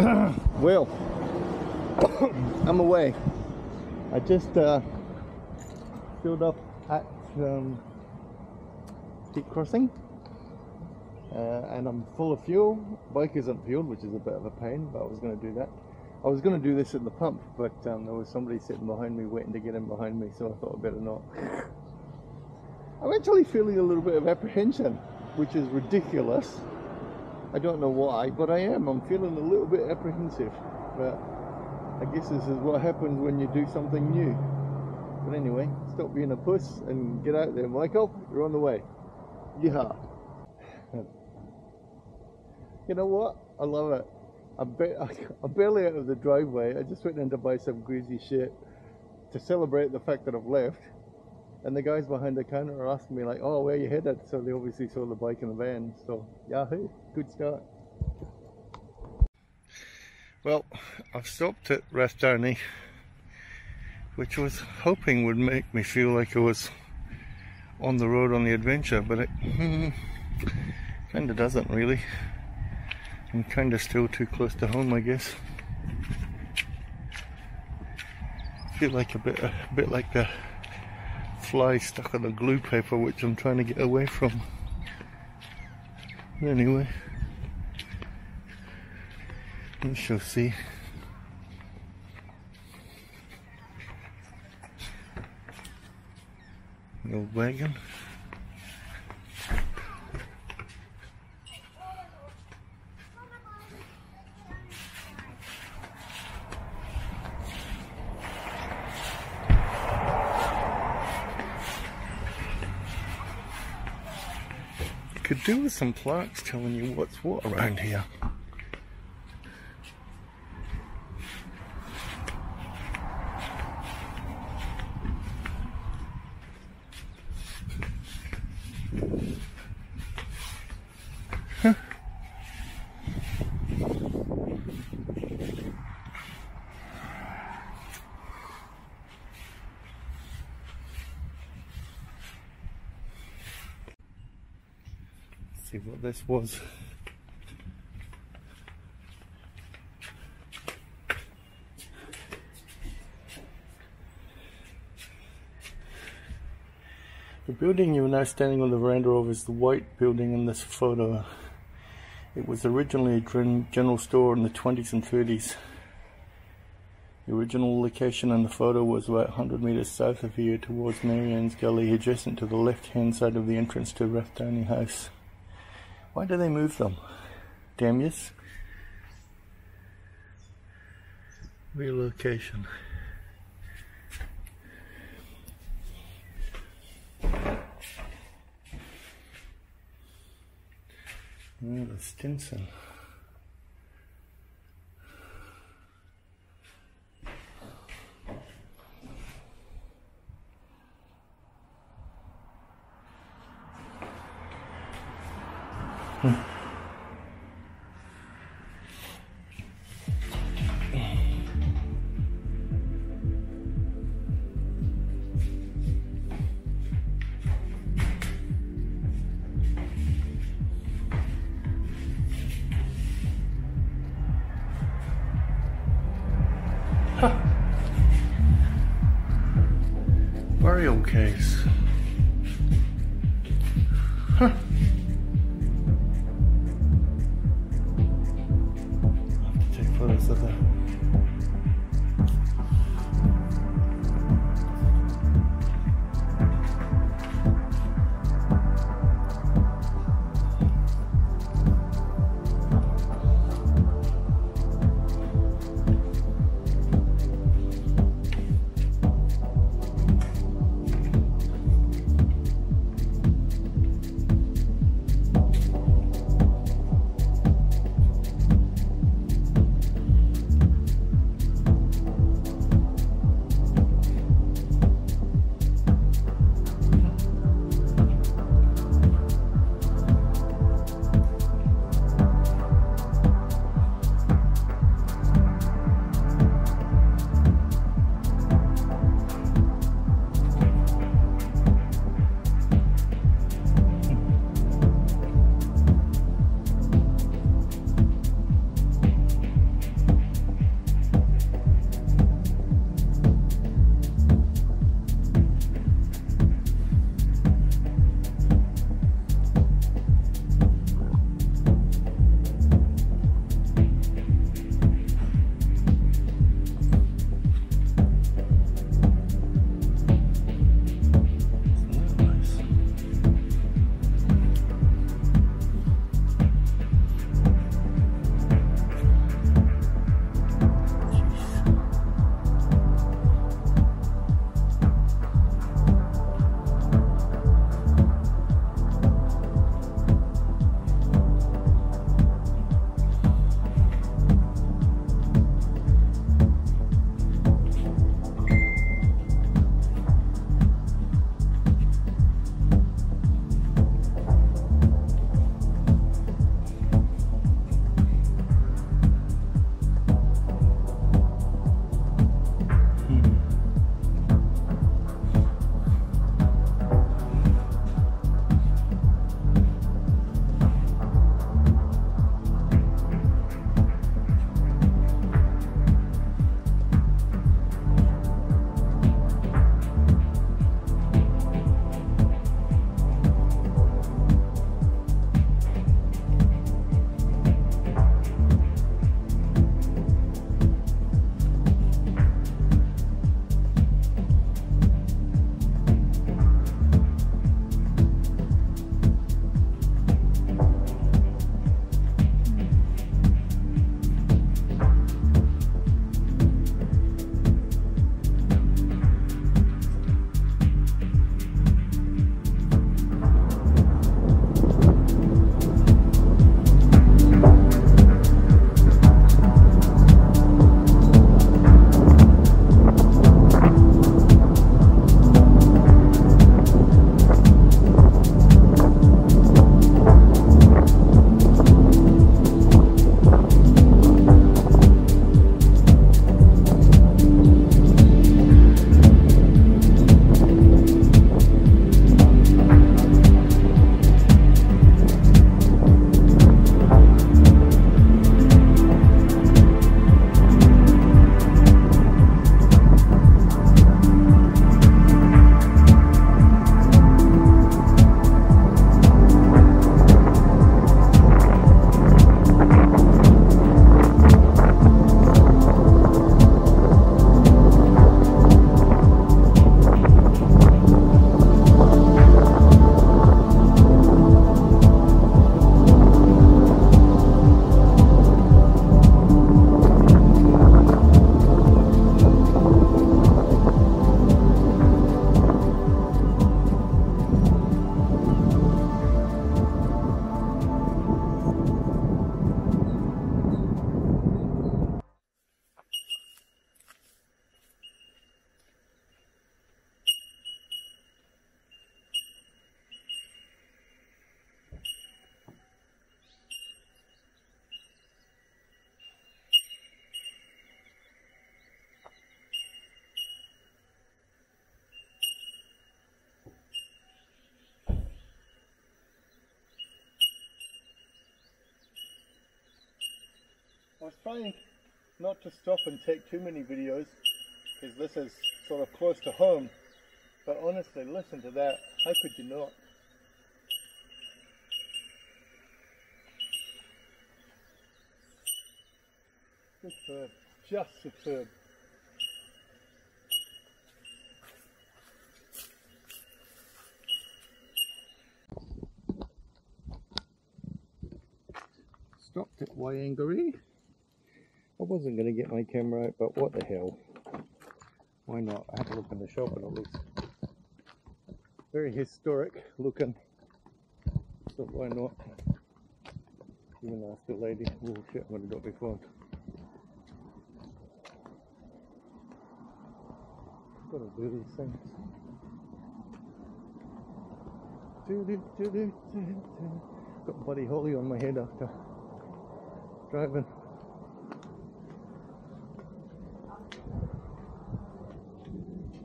well, I'm away. I just uh, filled up at um, Peak Crossing uh, and I'm full of fuel. Bike isn't fueled, which is a bit of a pain, but I was going to do that. I was going to do this at the pump, but um, there was somebody sitting behind me waiting to get in behind me, so I thought I'd better not. I'm actually feeling a little bit of apprehension, which is ridiculous. I don't know why, but I am. I'm feeling a little bit apprehensive. But I guess this is what happens when you do something new. But anyway, stop being a puss and get out there. Michael, you're on the way. Yeehaw. you know what? I love it. I'm, I'm barely out of the driveway. I just went in to buy some greasy shit to celebrate the fact that I've left. And the guys behind the counter are asking me like, oh, where you headed? So they obviously saw the bike in the van. So, yahoo, good start. Well, I've stopped at Rathdowney, which was hoping would make me feel like I was on the road on the adventure, but it kind of doesn't really. I'm kind of still too close to home, I guess. I feel like a bit, a bit like a fly stuck on the glue paper, which I'm trying to get away from. Anyway, we shall see. The old wagon. Could do with some plaques telling you what's what around here. see what this was. The building you are now standing on the veranda of is the white building in this photo. It was originally a general store in the 20s and 30s. The original location in the photo was about 100 metres south of here towards Marianne's Gully, adjacent to the left hand side of the entrance to Rathdowney House. Why do they move them? Damn yes. Relocation. Oh, the Stinson. And take too many videos because this is sort of close to home. But honestly, listen to that. How could you not? Superb. Just superb. Stopped at Wiangaree. I wasn't going to get my camera out, but what the hell. Why not? I have a look in the shop and it looks very historic looking. So why not? Even ask the lady. Oh shit, going to do it before. Gotta do these things. Got Buddy Holly on my head after driving.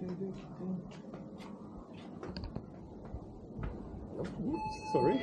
Oh, oops, sorry.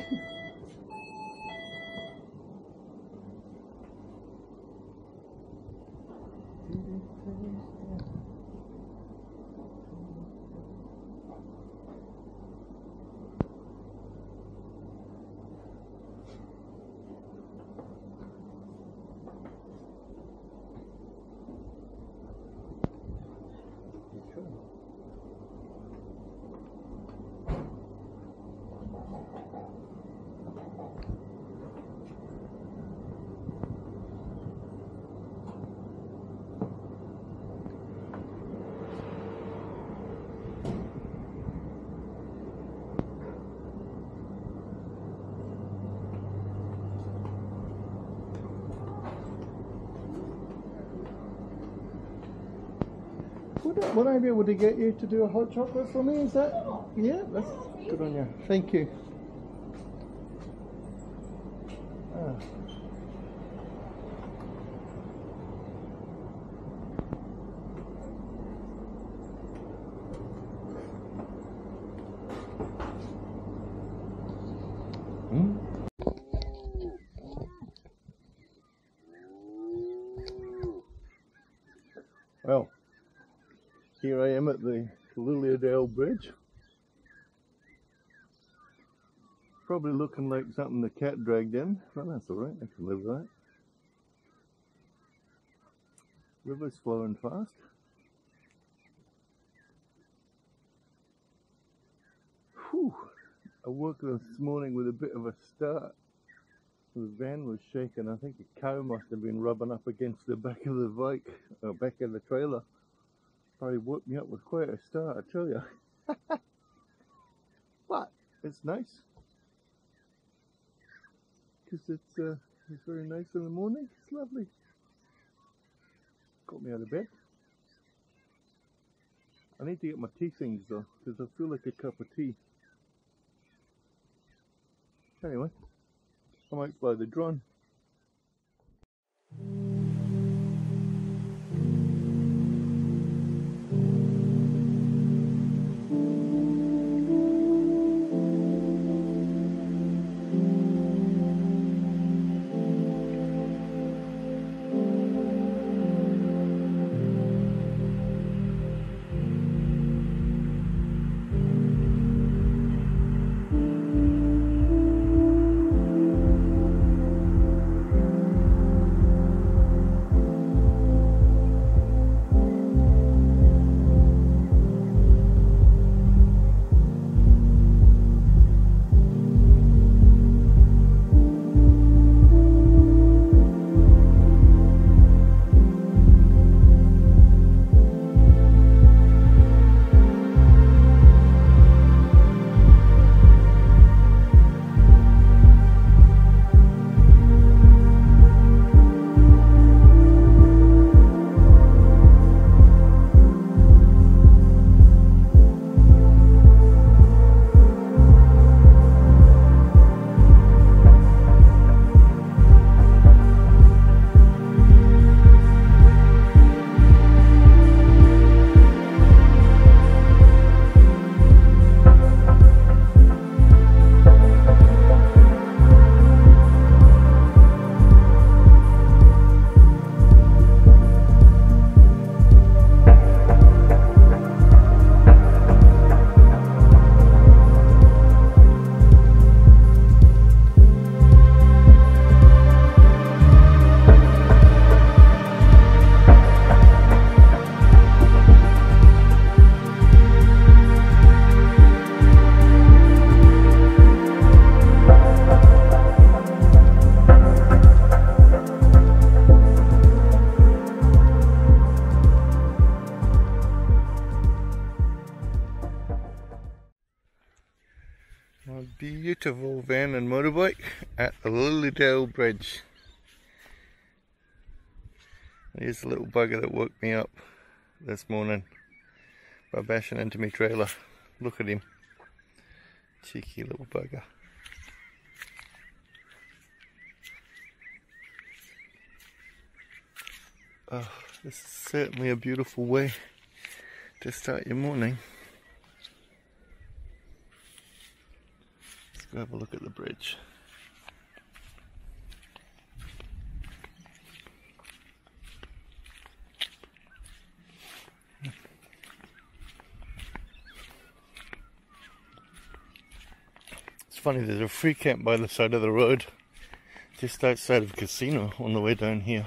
Would I, be able to get you to do a hot chocolate for me? Is that? Yeah, that's good on you. Thank you. Ah. Hmm? Well, here I am at the Lilydale Bridge. Probably looking something the cat dragged in, but that's alright, I can live with that. River's flowing fast. Whew. I woke this morning with a bit of a start. The van was shaking. I think a cow must have been rubbing up against the back of the bike, or back of the trailer probably woke me up with quite a start, I tell you. but it's nice because it's uh, it's very nice in the morning. It's lovely. Got me out of bed. I need to get my tea things though because I feel like a cup of tea. Anyway, I might fly the drone. Bridge. Here's the little bugger that woke me up this morning by bashing into my trailer. Look at him. Cheeky little bugger. Oh, this is certainly a beautiful way to start your morning. Let's go have a look at the bridge. Funny, there's a free camp by the side of the road just outside of casino on the way down here.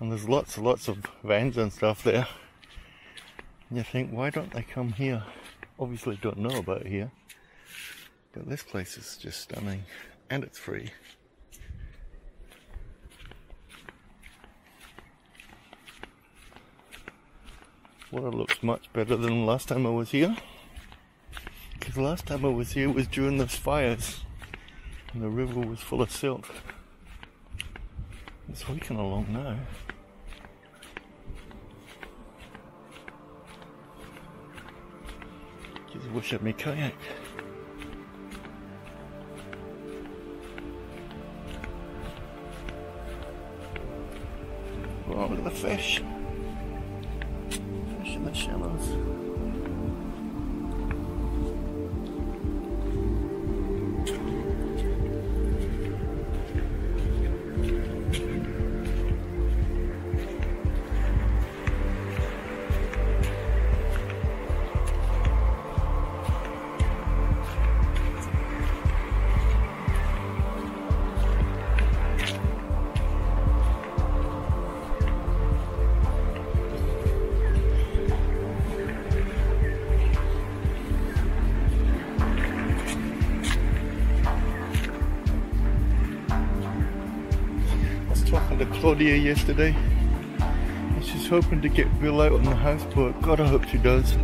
And there's lots and lots of vans and stuff there. And you think, why don't they come here? Obviously don't know about here. But this place is just stunning. And it's free. Water looks much better than last time I was here. Because last time I was here it was during those fires. And the river was full of silt. It's weakening along now. Just wish I'd my kayak. Oh, look at the fish. Fish in the shallows. Thank you. Claudia yesterday. And she's hoping to get Bill out on the houseboat. God, I hope she does.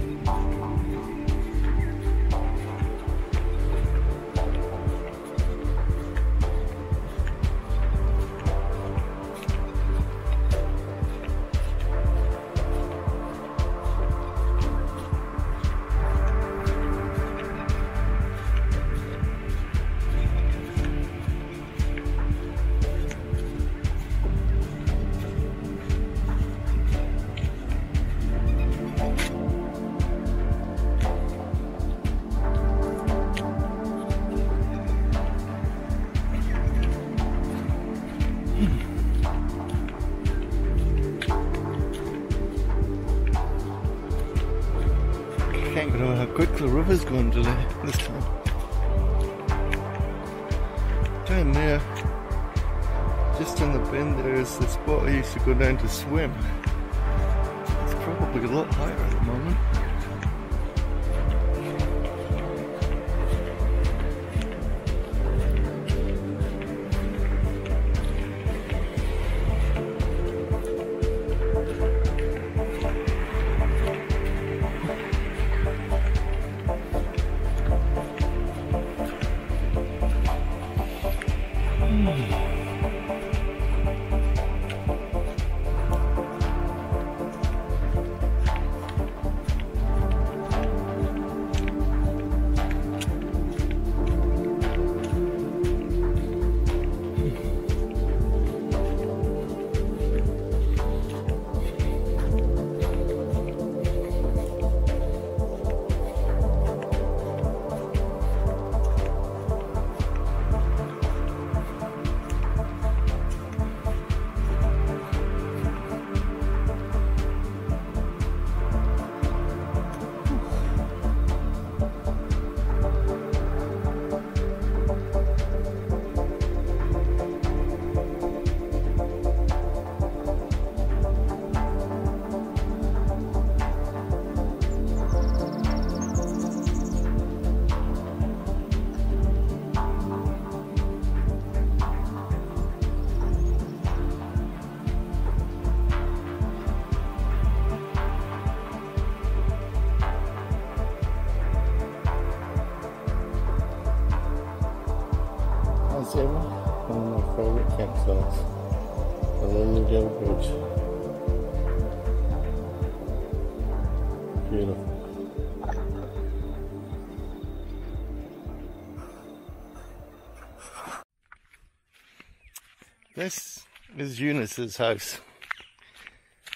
Is Eunice's house.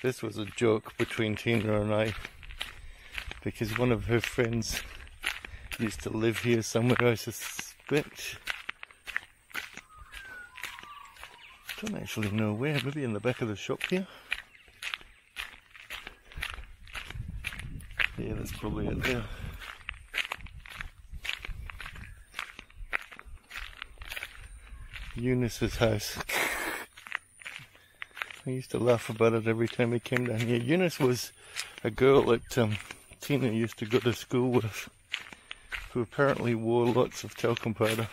This was a joke between Tina and I because one of her friends used to live here somewhere, I suspect. Don't actually know where, maybe in the back of the shop here. Yeah, that's probably it there. Eunice's house. I used to laugh about it every time we came down here. Eunice was a girl that um, Tina used to go to school with, who apparently wore lots of talcum powder.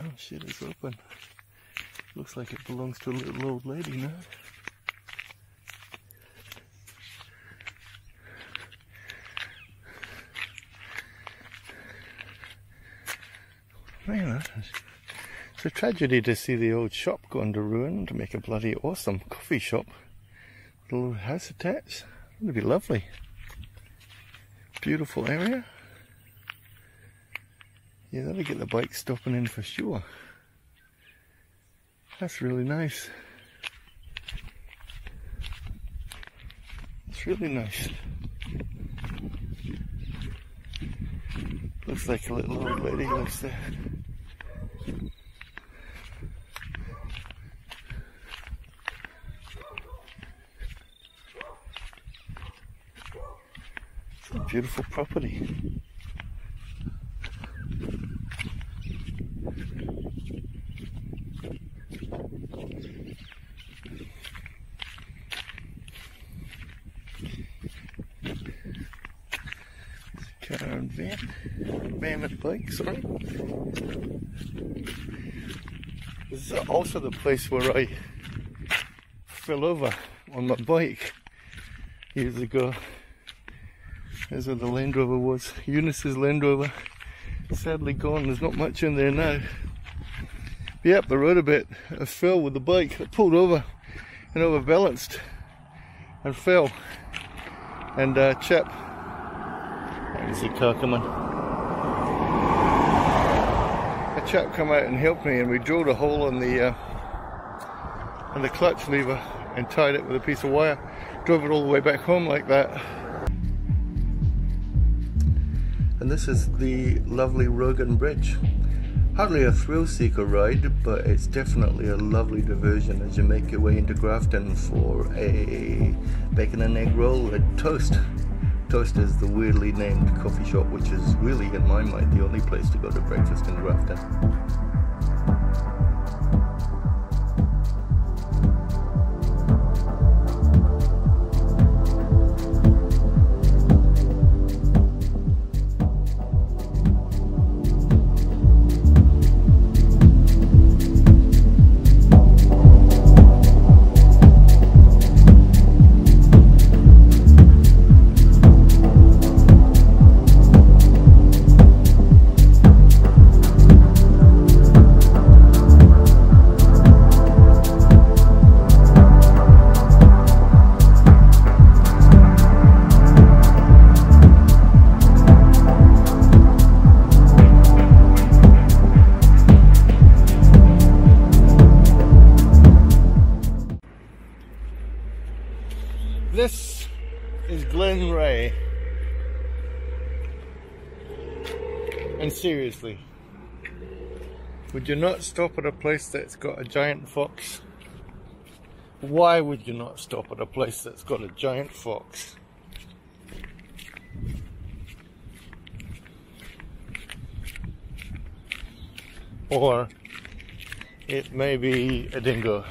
Oh shit, it's open. Looks like it belongs to a little old lady now. Man, it's a tragedy to see the old shop going to ruin to make a bloody awesome coffee shop. Little house attached. It'd be lovely. Beautiful area. Yeah, that'll get the bike stopping in for sure. That's really nice. It's really nice. Looks like a little old lady lives there. It's a beautiful property. Caravan and bike, sorry. This is also the place where I fell over on my bike years ago. There's where the Land Rover was. Eunice's Land Rover. Sadly gone, there's not much in there now. Be up the road a bit, I fell with the bike, I pulled over and overbalanced and fell. And uh, chap, there's the car coming. A chap come out and helped me and we drilled a hole in the uh, in the clutch lever and tied it with a piece of wire. Drove it all the way back home like that. And this is the lovely Rogan Bridge. Hardly a thrill seeker ride, but it's definitely a lovely diversion as you make your way into Grafton for a bacon and egg roll and toast. Toast is the weirdly named coffee shop, which is really, in my mind, the only place to go to breakfast in Grafton. Would you not stop at a place that's got a giant fox? Why would you not stop at a place that's got a giant fox? Or it may be a dingo.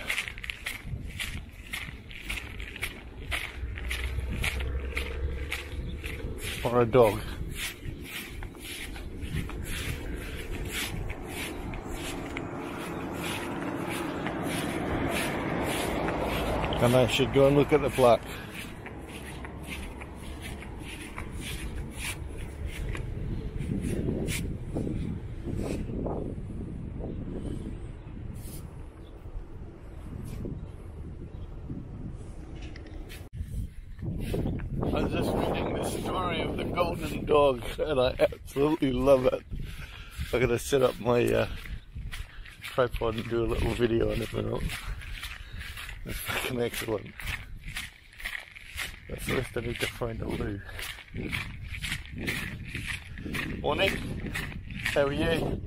or a dog. And I should go and look at the plaque. I was just reading the story of the golden dog and I absolutely love it. I'm gonna set up my uh, tripod and do a little video on it It's fucking excellent. But first I need to find a loo. Morning. How are you?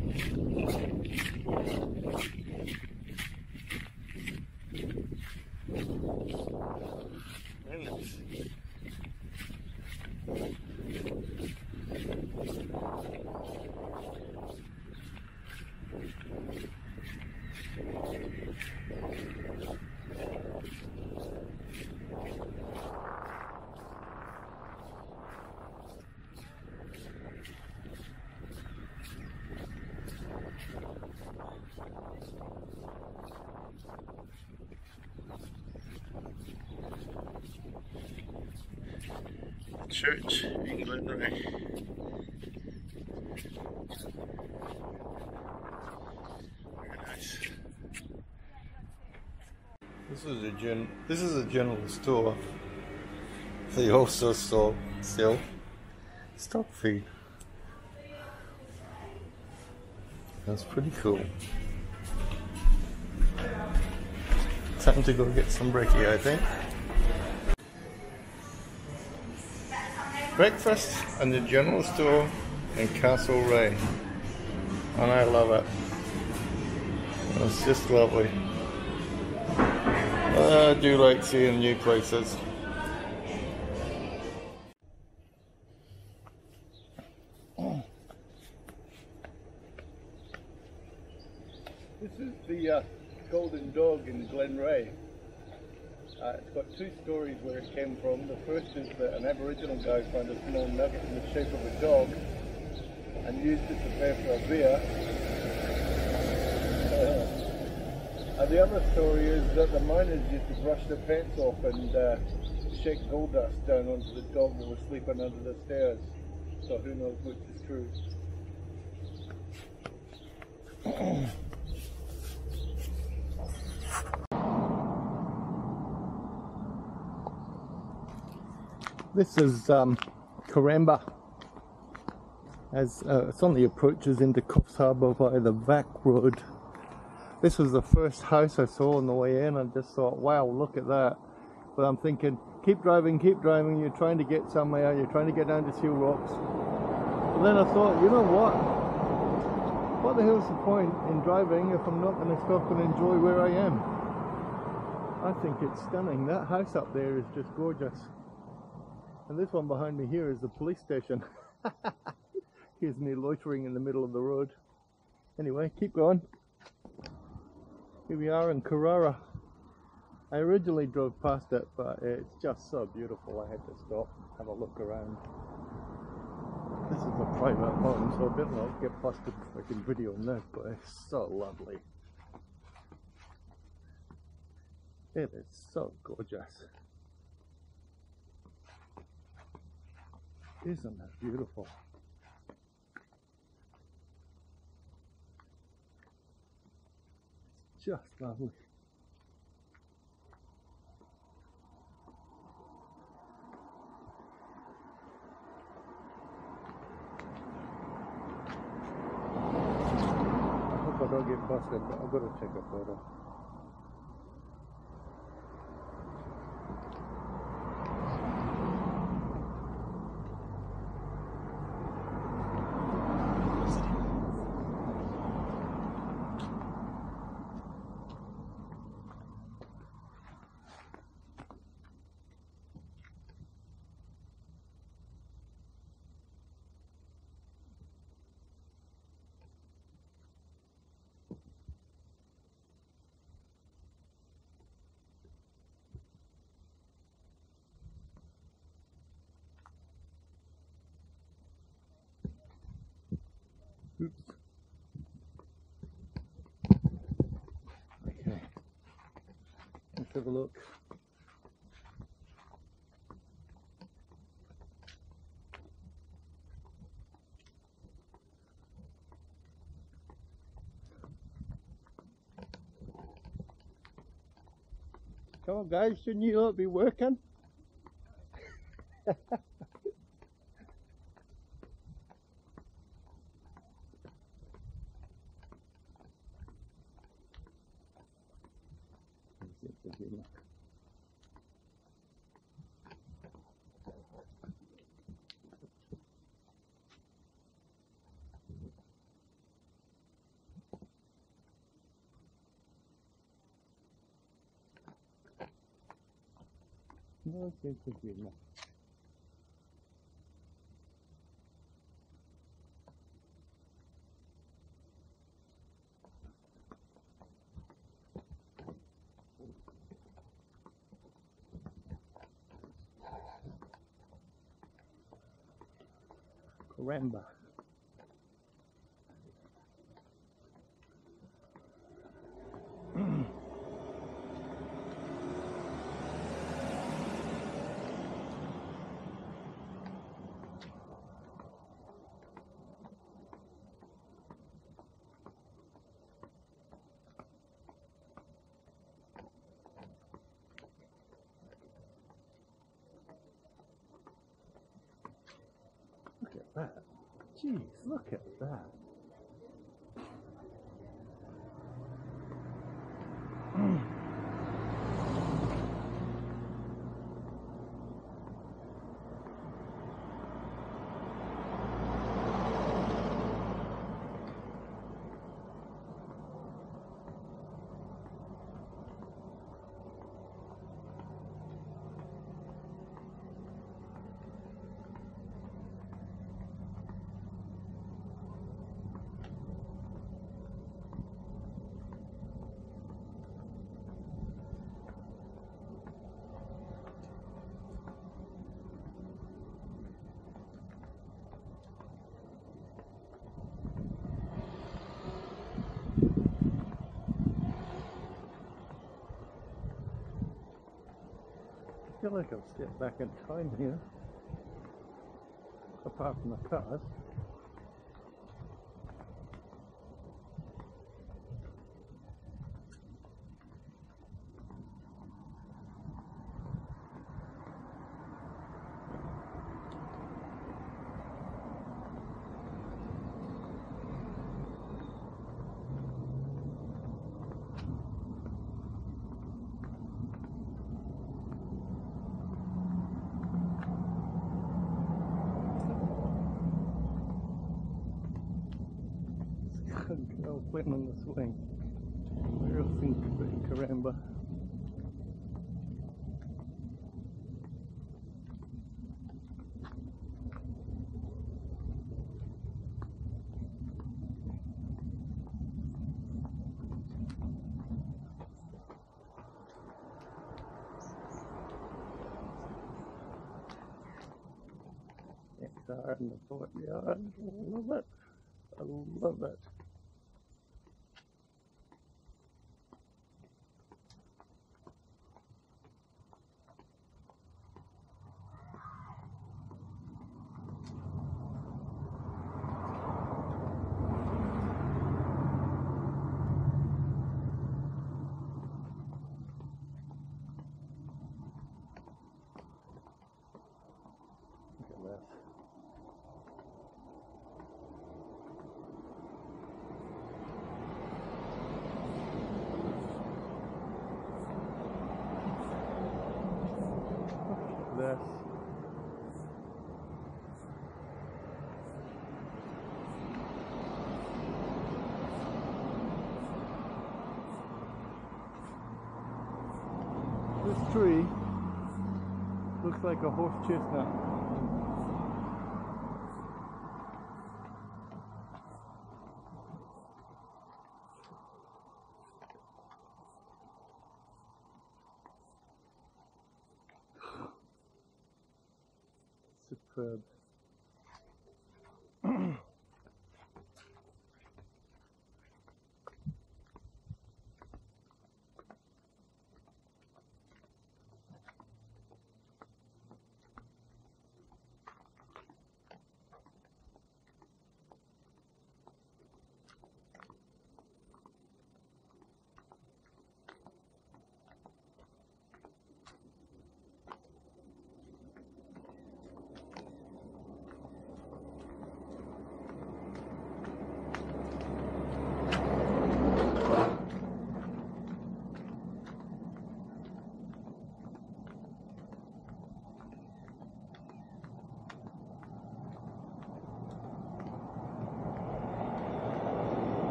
This is a gen. This is a general store. They also sell sell stock feed. That's pretty cool. Time to go get some brekkie, I think. Breakfast in the general store in Castlereagh. And I love it. It's just lovely. I do like seeing new places. This is the uh, Golden Dog in Glenreagh. Uh, it's got two stories where it came from. The first is that an Aboriginal guy found a small nugget in the shape of a dog and used it to pay for a beer. Uh, and the other story is that the miners used to brush their pants off and uh, shake gold dust down onto the dog that was sleeping under the stairs. So who knows which is true. This is um, Coramba. As uh, it's on the approaches into Coffs Harbour via the back Road. This was the first house I saw on the way in. I just thought, wow, look at that. But I'm thinking, keep driving, keep driving. You're trying to get somewhere. You're trying to get down to Seal Rocks. But then I thought, you know what? What the hell's the point in driving if I'm not going to stop and enjoy where I am? I think it's stunning. That house up there is just gorgeous. And this one behind me here is the police station. Here's me loitering in the middle of the road. Anyway, keep going. Here we are in Carrara. I originally drove past it, but it's just so beautiful I had to stop, have a look around. This is a private home, so I better not get busted if I can video this, but it's so lovely. It is so gorgeous. Isn't that beautiful? Just lovely. I hope I don't get busted, but I've got to take a photo. have a look. Come on guys, shouldn't you be working? No sense of humor. Coramba. Look at that. Jeez, look at that. Feel like I've stepped back in time here. Apart from the cars. girl playing on the swing. Where else in Coramba? Next in the courtyard. I love it. I love it. Look at this. Look at this. This tree looks like a horse chestnut.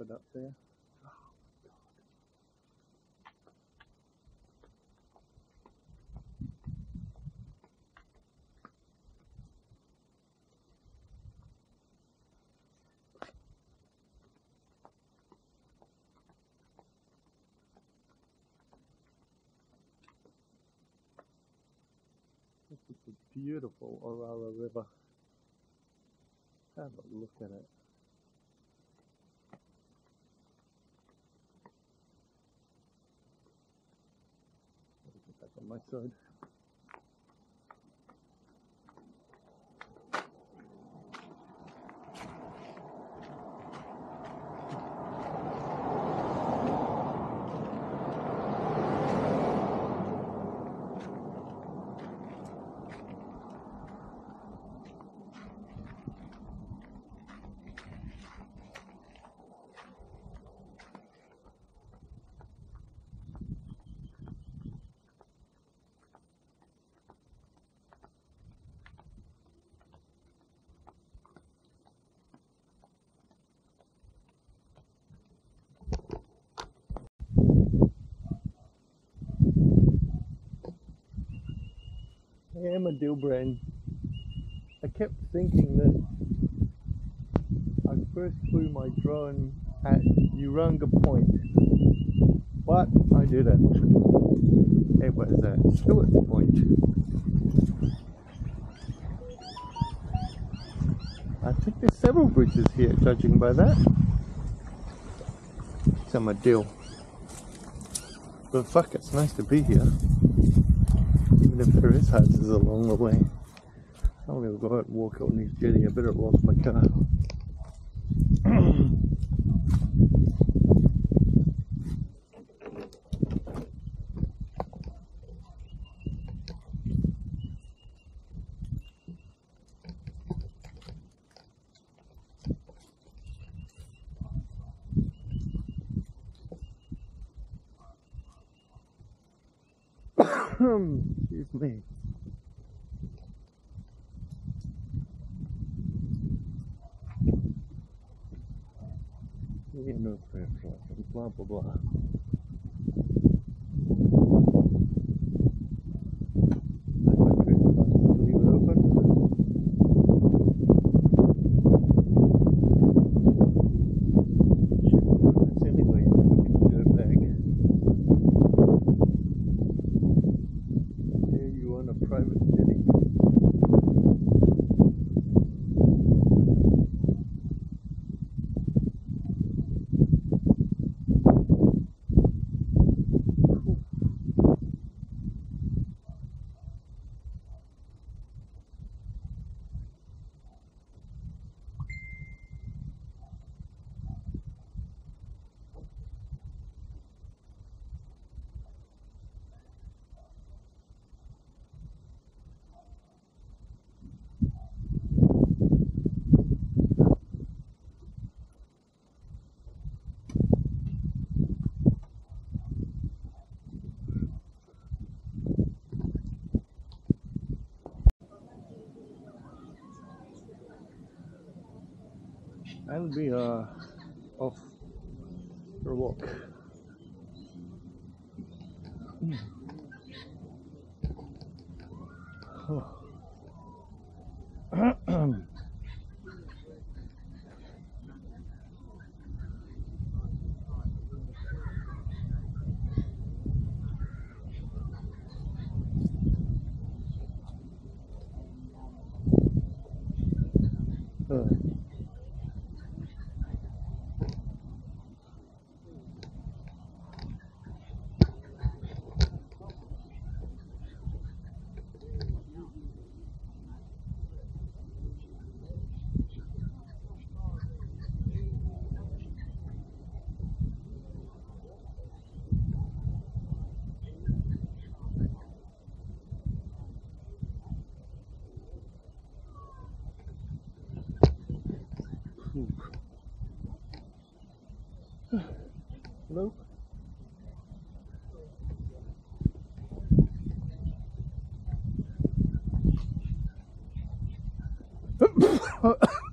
It up there. This is a beautiful Orara River. Have a look at it. Let me get back a deal brain. I kept thinking that I first flew my drone at Urunga Point, but I didn't. It was at Stewart Point. I think there's several bridges here, judging by that. Some are deal. But fuck, it's nice to be here. Is houses along the way. I'm gonna go out and walk on this jetty. I better walk my car. Excuse hmm. Me. Yeah, no prayer truck and blah blah blah. Let my trespass, leave it open. Shoot, that's anyway, fucking dirtbag. There you on a private jetty. And we are off for a walk. Uh, Hello?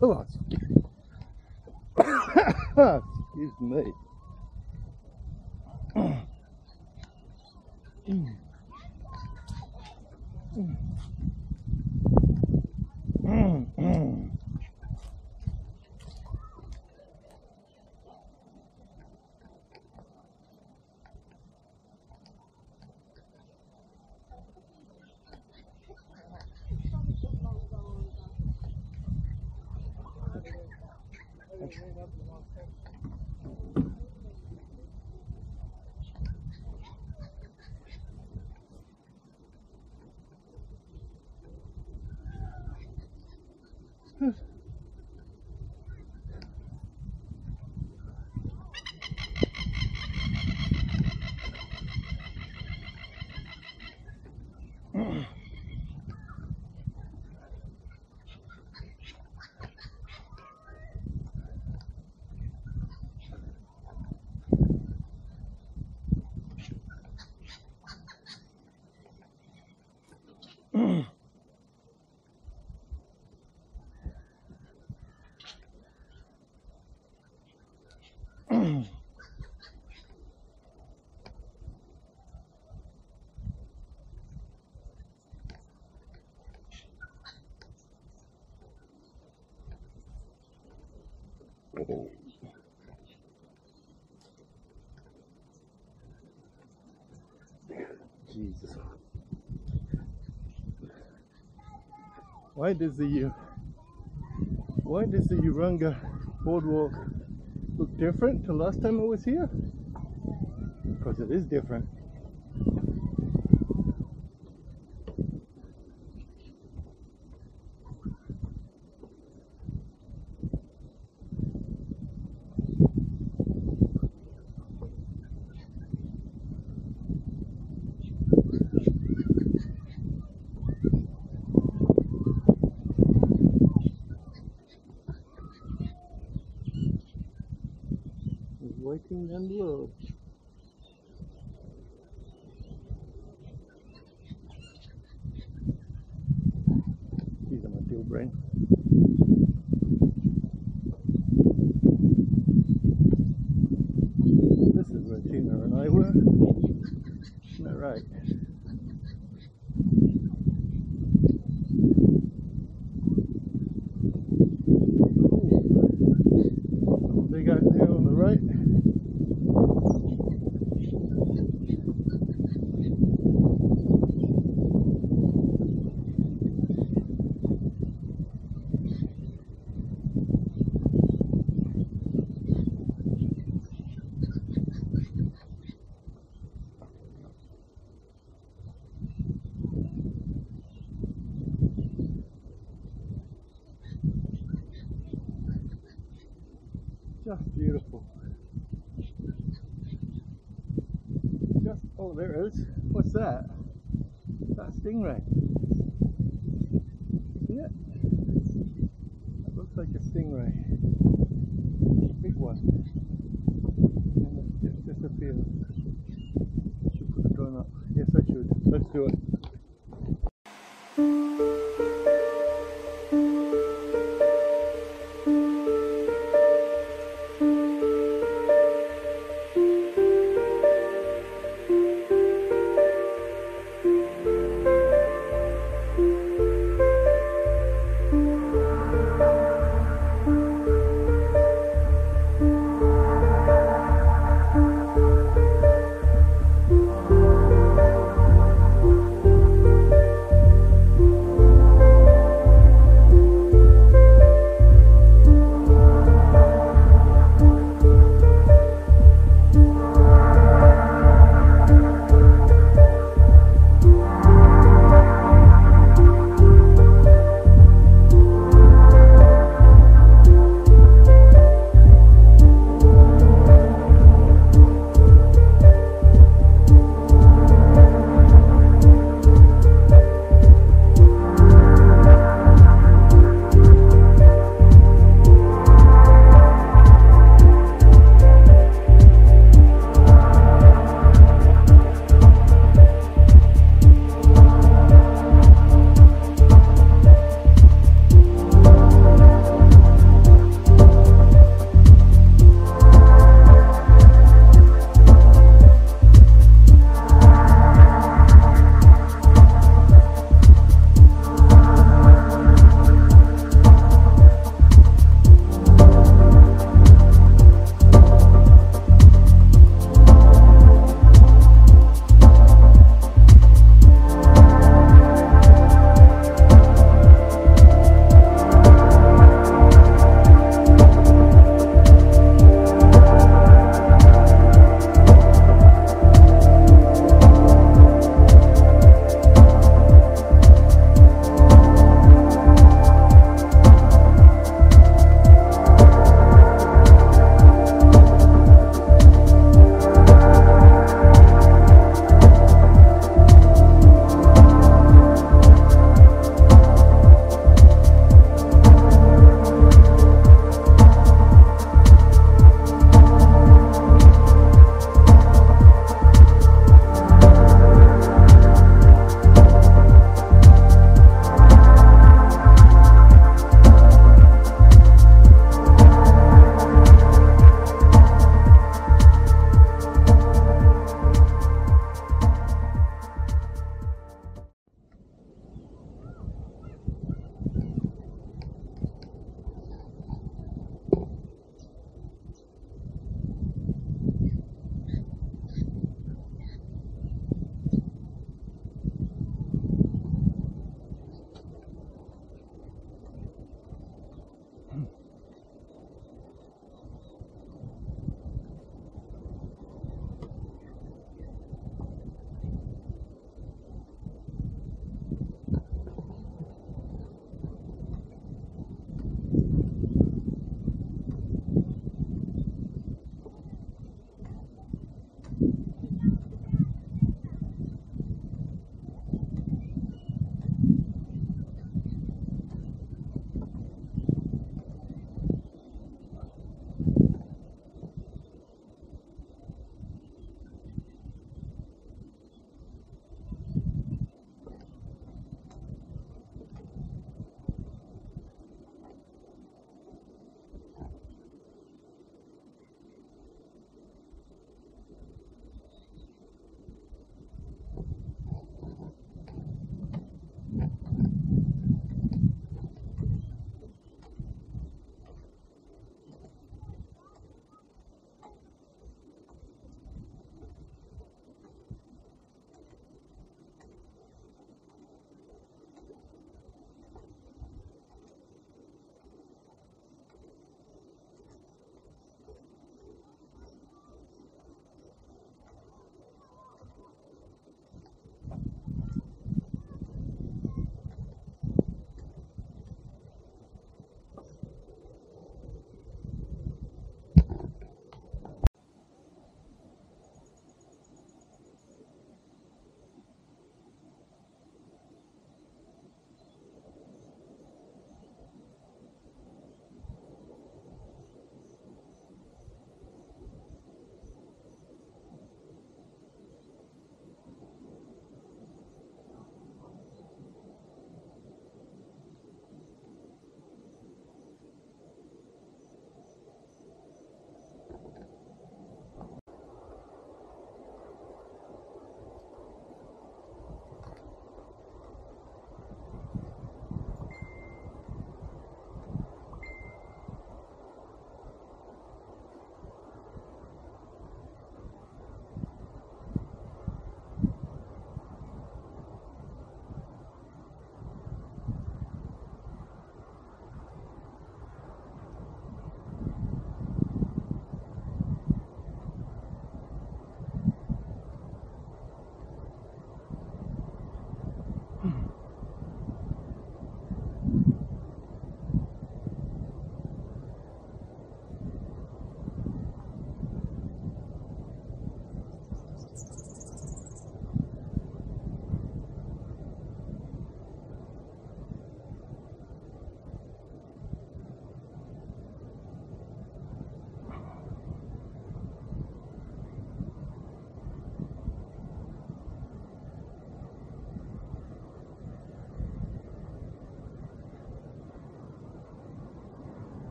oh, excuse Excuse Perfect. Jesus. Why does the uh, why does the Urunga boardwalk look different to last time I was here? Because it is different. He's waiting down the road. These are my deal brain. This is where Tina and I were. Isn't that right? Ooh. Big out there on the right. Just beautiful. Just oh there it is. What's that? That stingray. See it? That looks like a stingray. Big one. And it just disappeared. Should put the drone up. Yes I should. Let's do it.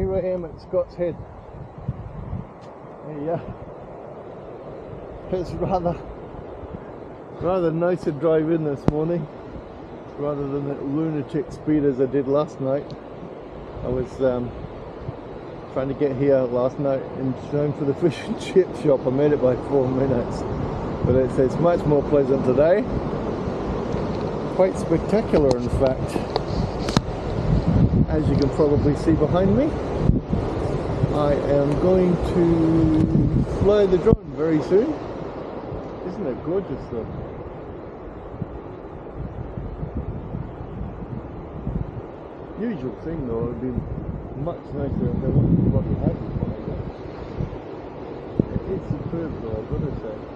Here I am at Scott's Head. Yeah, it's rather rather nice to drive in this morning rather than at lunatic speed as I did last night. I was um, trying to get here last night in time for the fish and chip shop. I made it by four minutes, but it's, it's much more pleasant today. Quite spectacular, in fact, as you can probably see behind me. I am going to fly the drone very soon. Isn't it gorgeous though? Usual thing though, it would be much nicer if there wasn't a bloody houses behind it. It is superb though, I've got to say.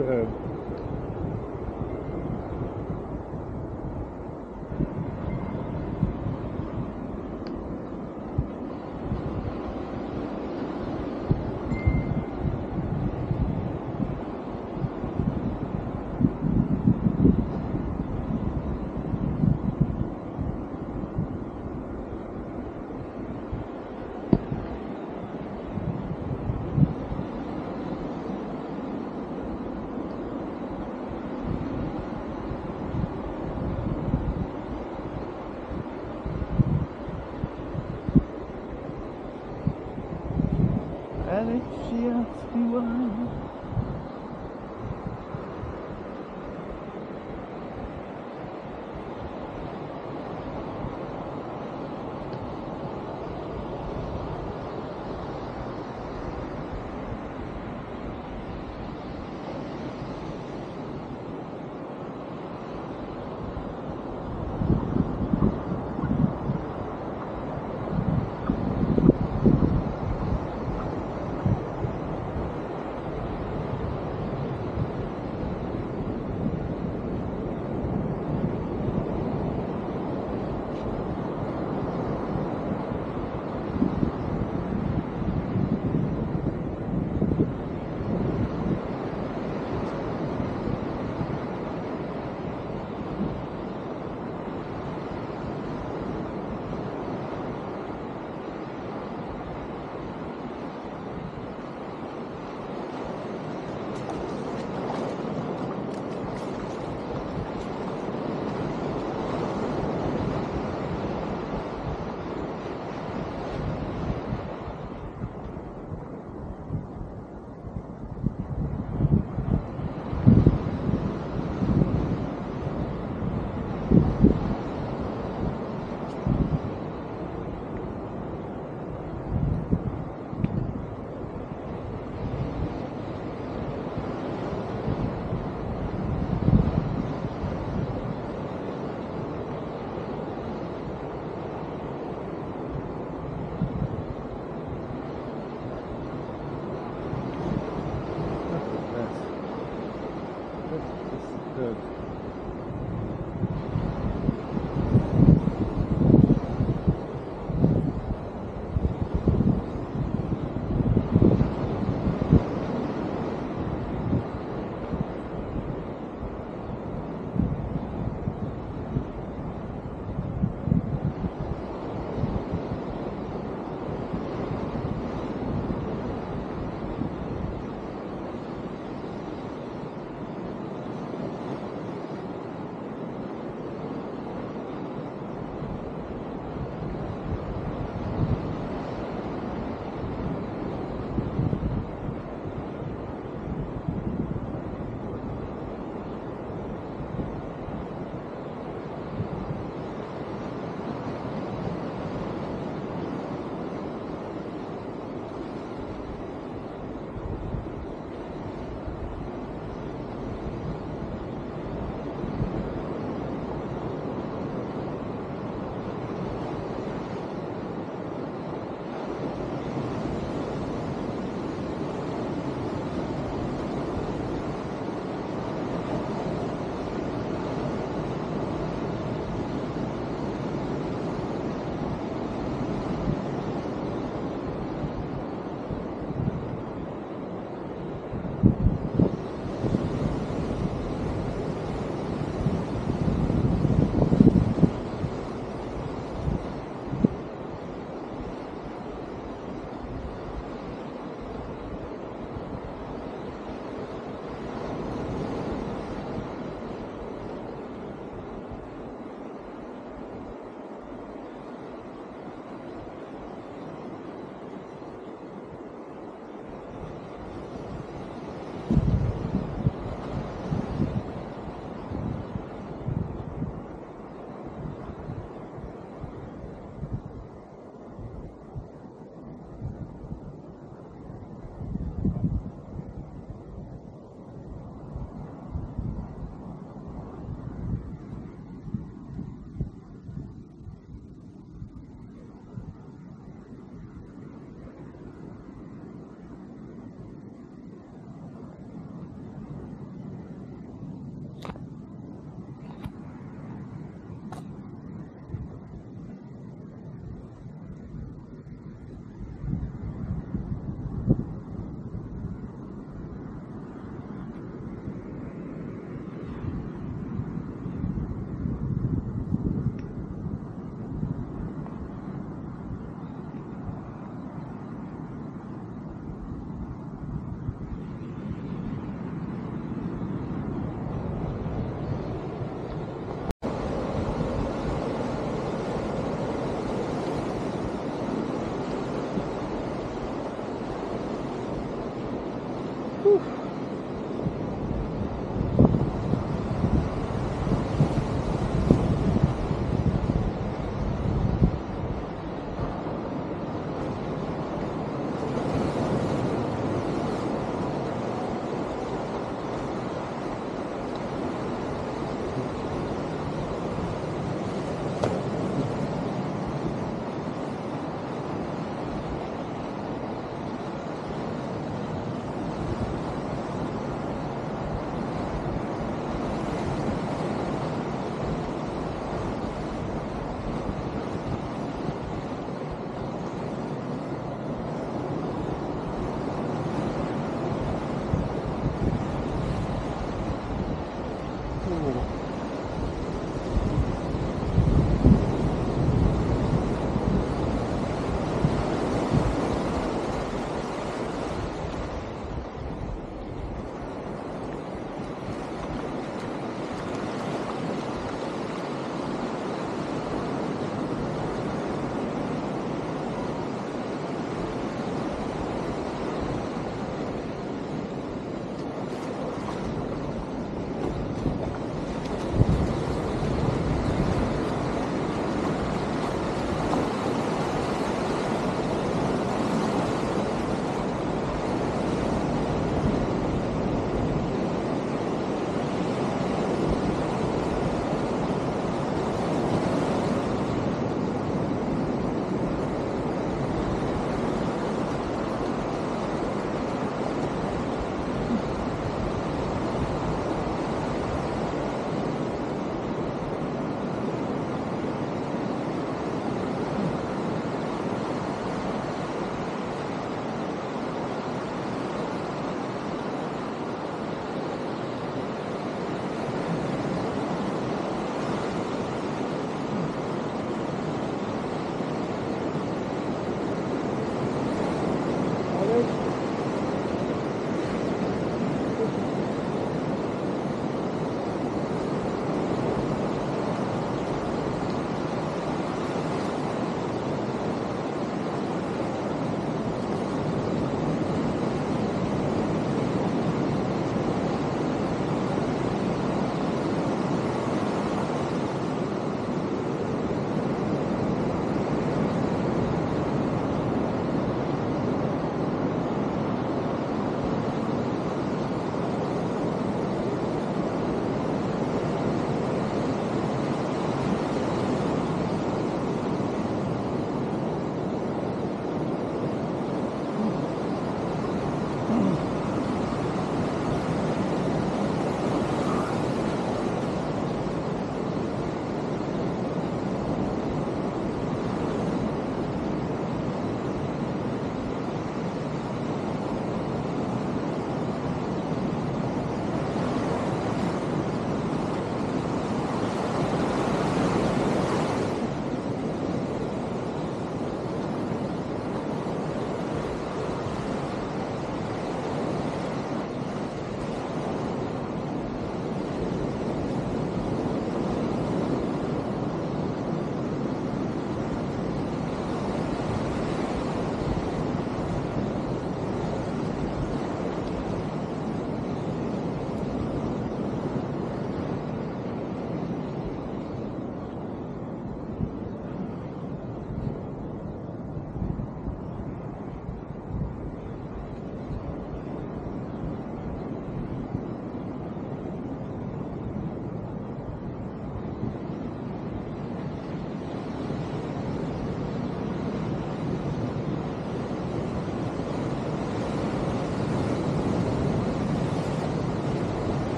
Superb.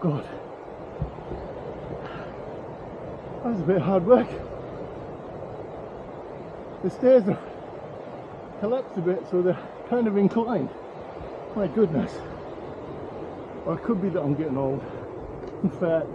God. That was a bit hard work. The stairs are collapsed a bit so they're kind of inclined. My goodness. Or it could be that I'm getting old and fat.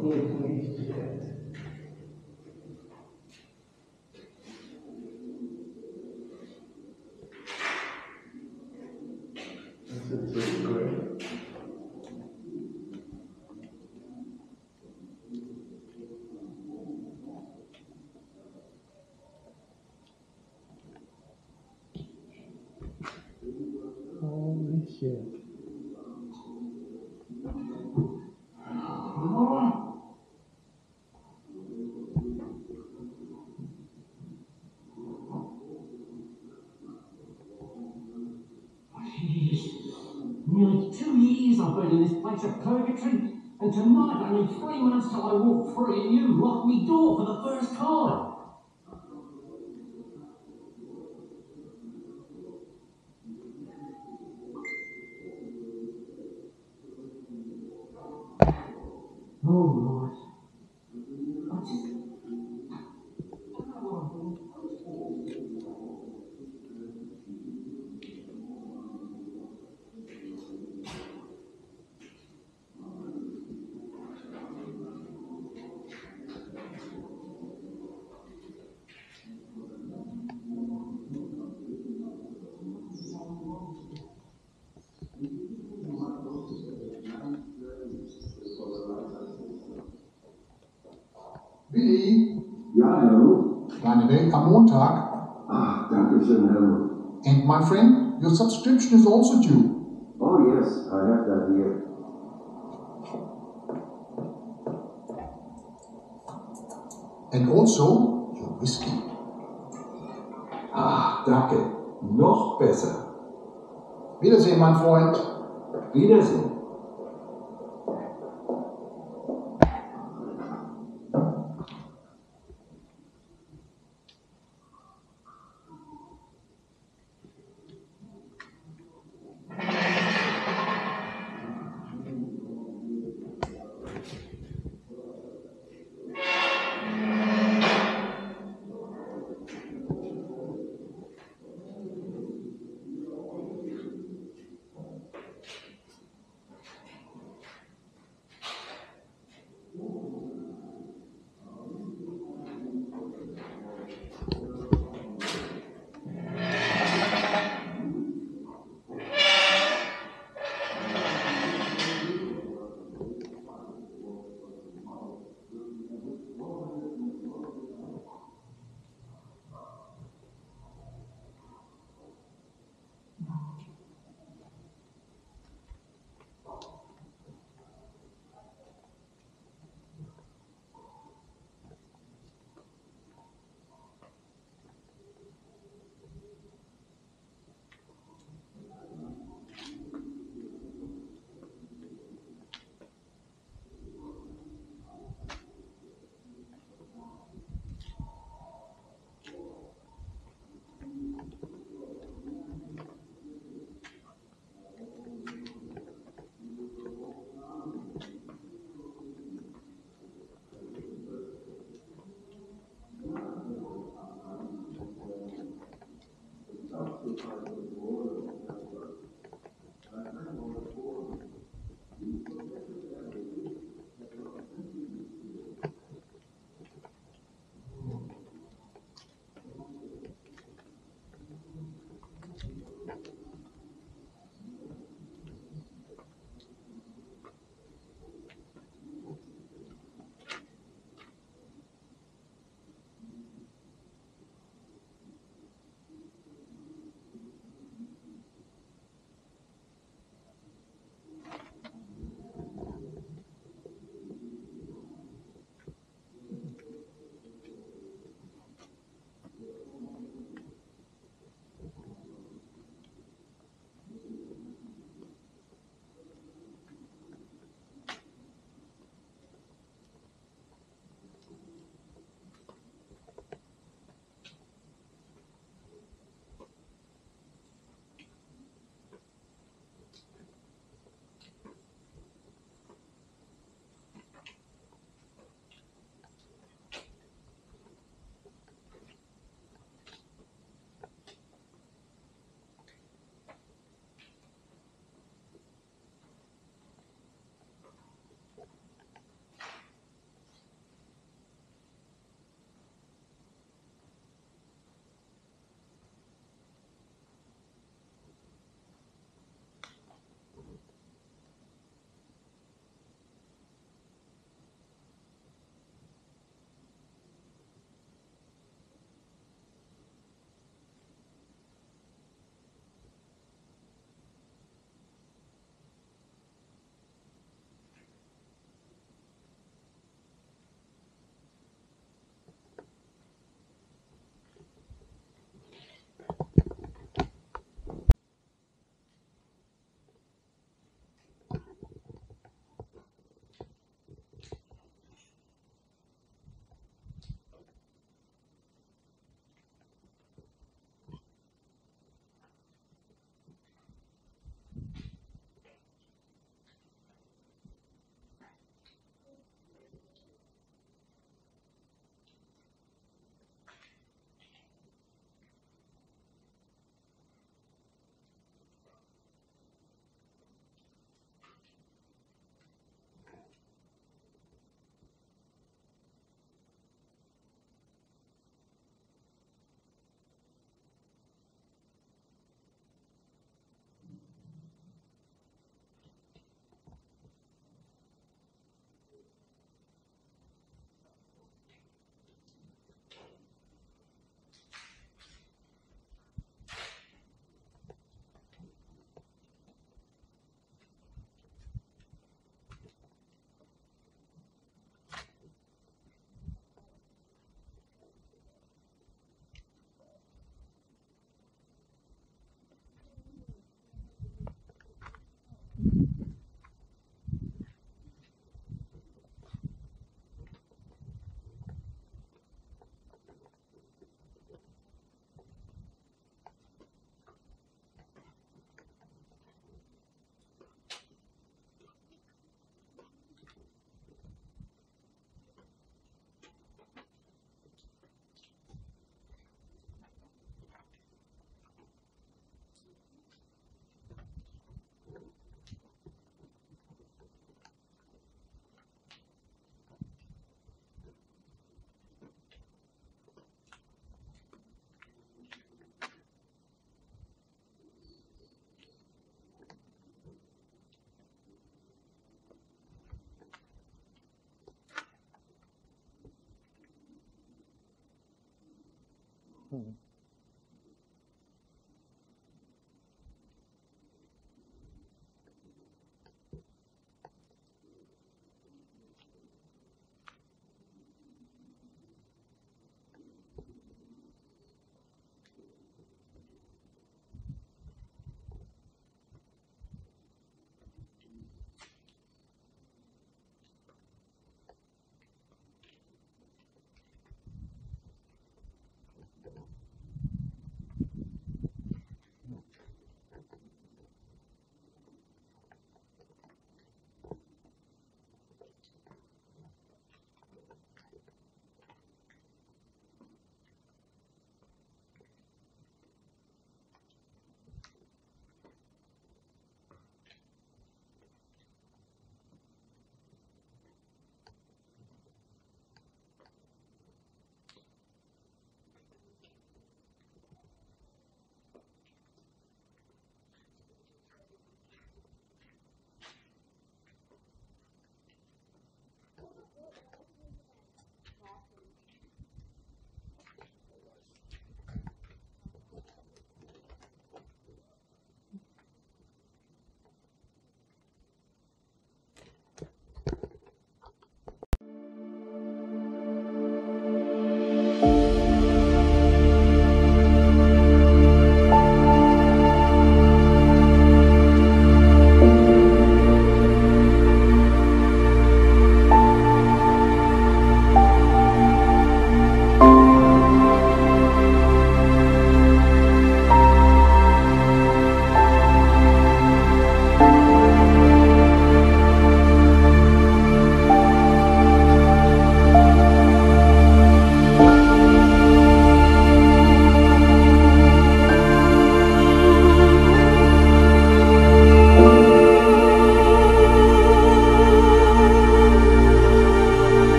This is pretty great. Holy shit. Nearly two years I've been in this place of purgatory, and tonight, only three months till I walk free, and you lock me door for the first time. Oh, Lord. I just... I don't know what I'm doing. Willi, Ja, hallo. deine Welt am Montag. Ach, danke schön, hallo. And my friend, your subscription is also due. Oh, yes, I have that here. And also your whiskey. Ah, danke. Noch besser. Wiedersehen, mein Freund. Wiedersehen. Yeah.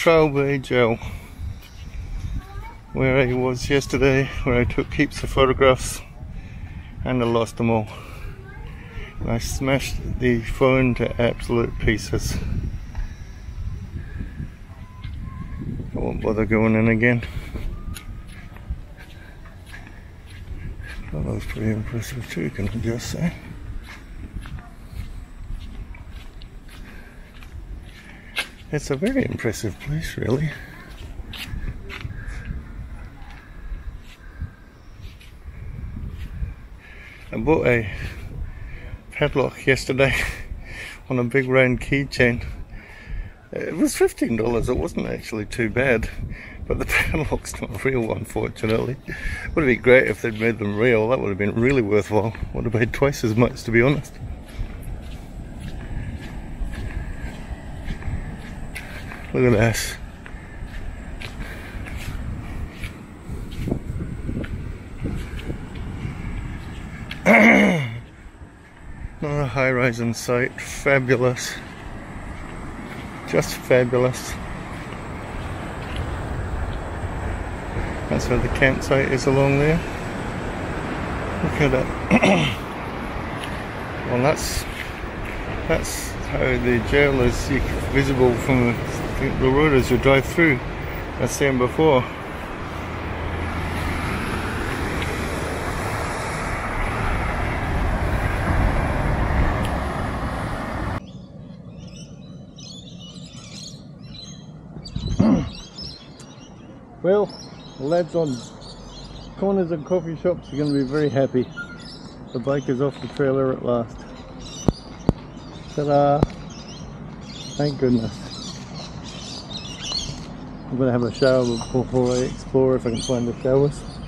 Is Trail Jail, where I was yesterday, where I took heaps of photographs and I lost them all. I smashed the phone to absolute pieces. I won't bother going in again. That was pretty impressive too, can I just say. It's a very impressive place, really. I bought a padlock yesterday on a big round keychain. It was fifteen dollars. It wasn't actually too bad, but the padlock's not real, unfortunately. Would have been great if they'd made them real. That would have been really worthwhile. Would have paid twice as much, to be honest. Look at this. Another high rise in sight. Fabulous. Just fabulous. That's where the campsite is along there. Look at that. well, that's that's how the jail is visible from the the road as you drive through. I was saying before. Well, lads on corners and coffee shops are going to be very happy. The bike is off the trailer at last. Ta-da! Thank goodness. I'm to have a shower before I explore if I can find the showers.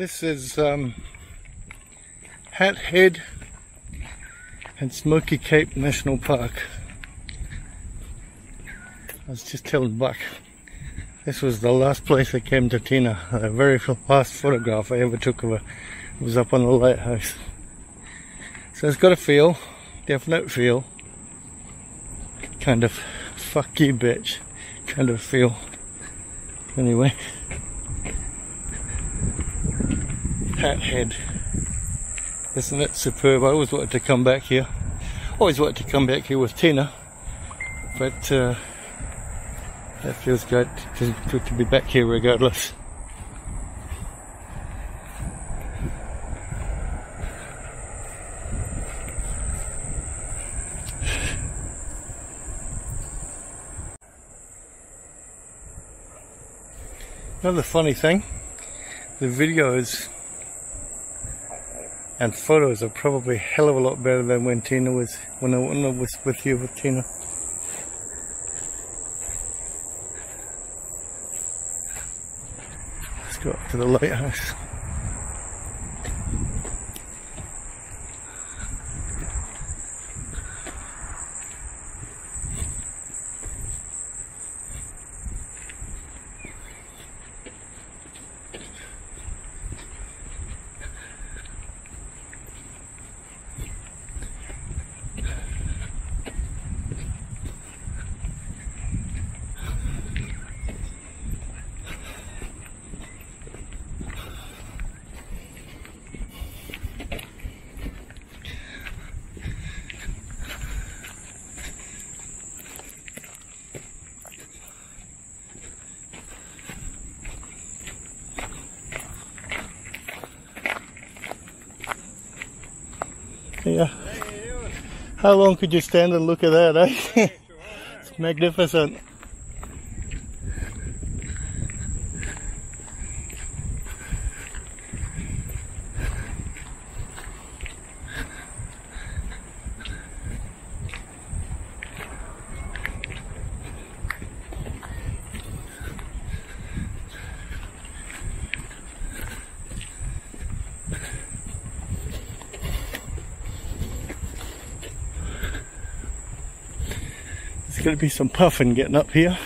This is um, Hat Head and Smoky Cape National Park. I was just telling Buck, this was the last place I came to Tina. The very last photograph I ever took of her was up on the lighthouse. So it's got a feel, definite feel, kind of fuck you bitch kind of feel. Anyway, Hat Head. Isn't it superb? I always wanted to come back here. Always wanted to come back here with Tina, but uh, that feels good to, good to be back here regardless. Another funny thing, the videos and photos are probably a hell of a lot better than when Tina was, when I, when I was with you with Tina. Let's go up to the lighthouse. Yeah. How long could you stand and look at that, eh? it's magnificent. Going to be some puffing getting up here.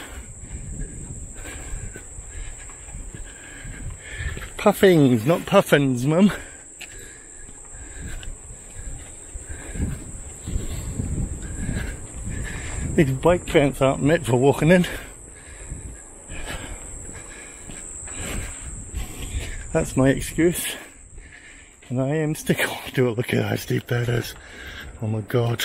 Puffings, not puffins, mum. These bike fence aren't meant for walking in. That's my excuse. And I am sticking to it. Look at how steep that is. Oh my god.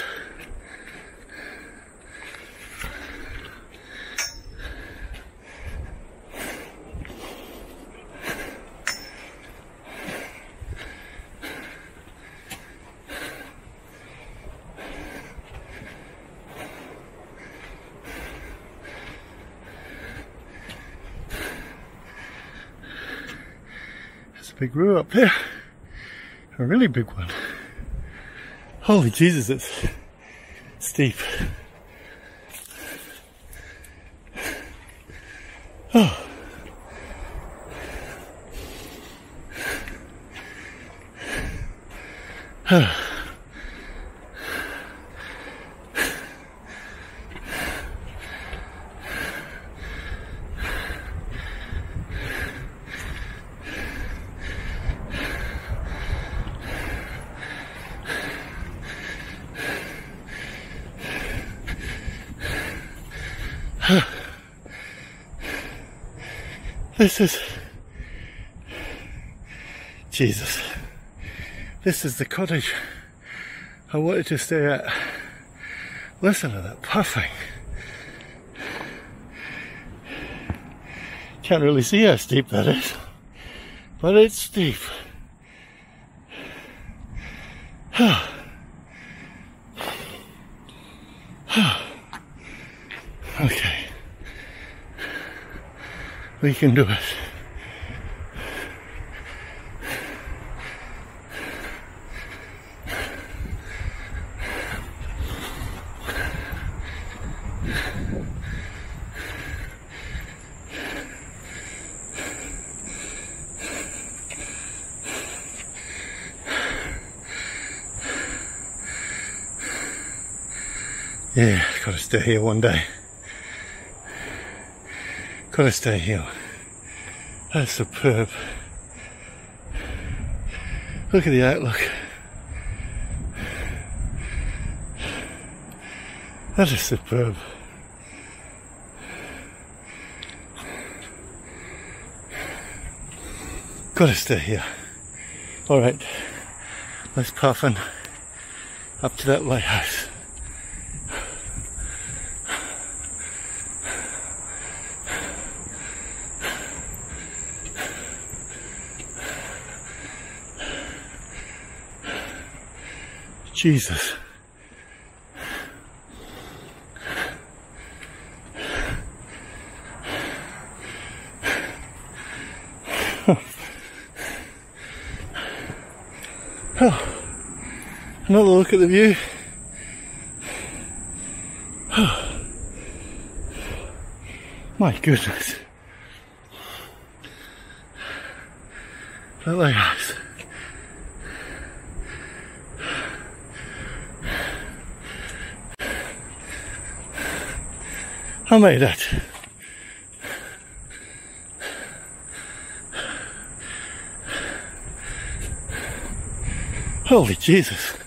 Big row up there. A really big one. Holy Jesus, it's steep. Oh. This is Jesus. This is the cottage I wanted to stay at. Listen to that puffing. Can't really see how steep that is, but it's steep. we can do it. Yeah, gotta stay here one day. Gotta stay here. That's superb. Look at the outlook. That is superb. Gotta stay here. Alright, let's puffin up to that lighthouse. Jesus. Oh, another look at the view. Oh, my goodness. That lighthouse. I made it. Holy Jesus.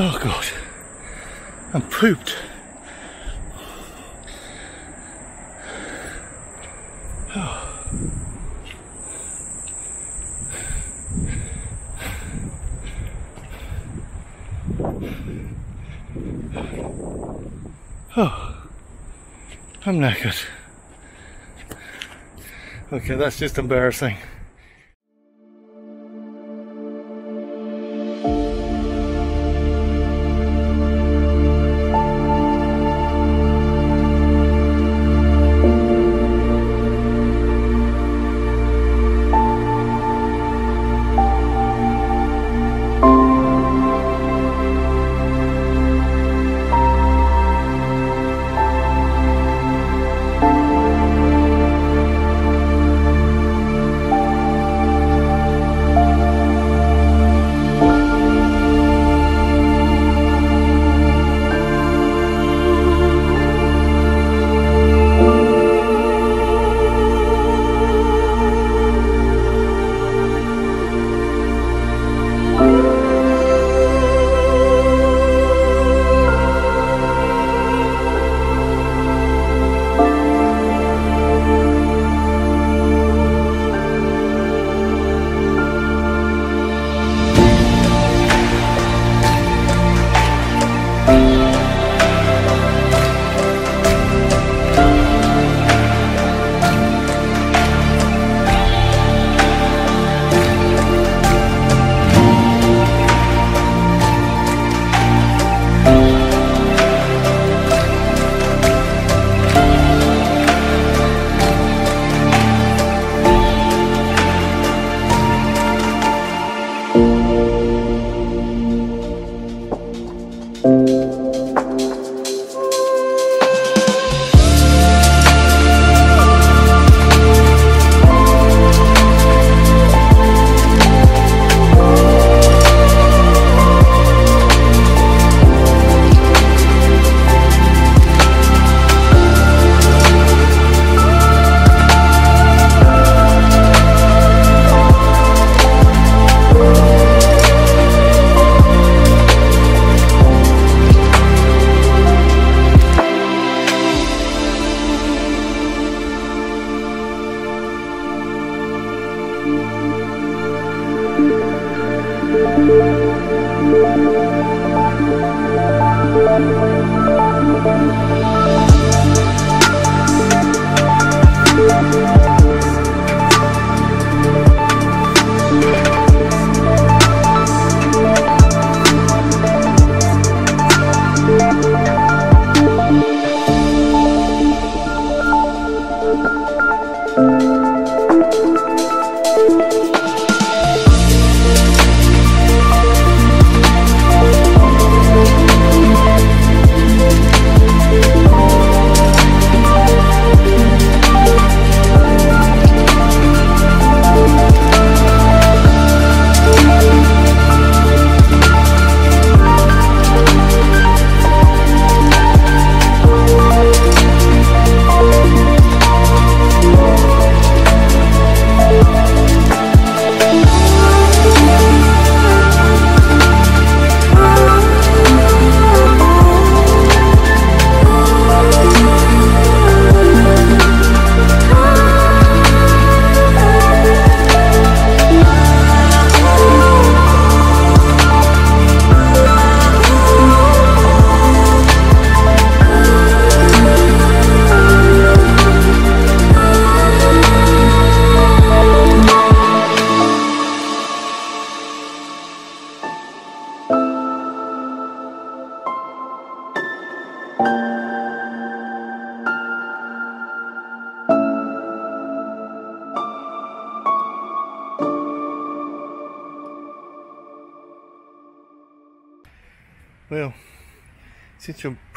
Oh God. I'm pooped. Oh, Knackered. Okay, that's just embarrassing.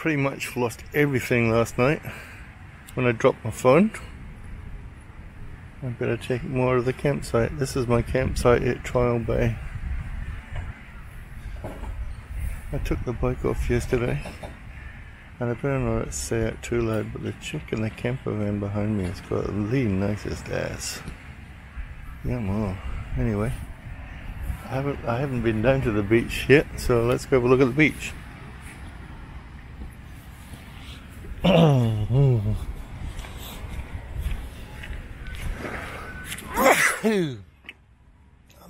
Pretty much lost everything last night when I dropped my phone, I better check more of the campsite. This is my campsite at Trial Bay. I took the bike off yesterday and I better not say it too loud, but the chick in the camper van behind me has got the nicest ass. Yeah, well, anyway. I haven't I haven't been down to the beach yet, so let's go have a look at the beach. I'm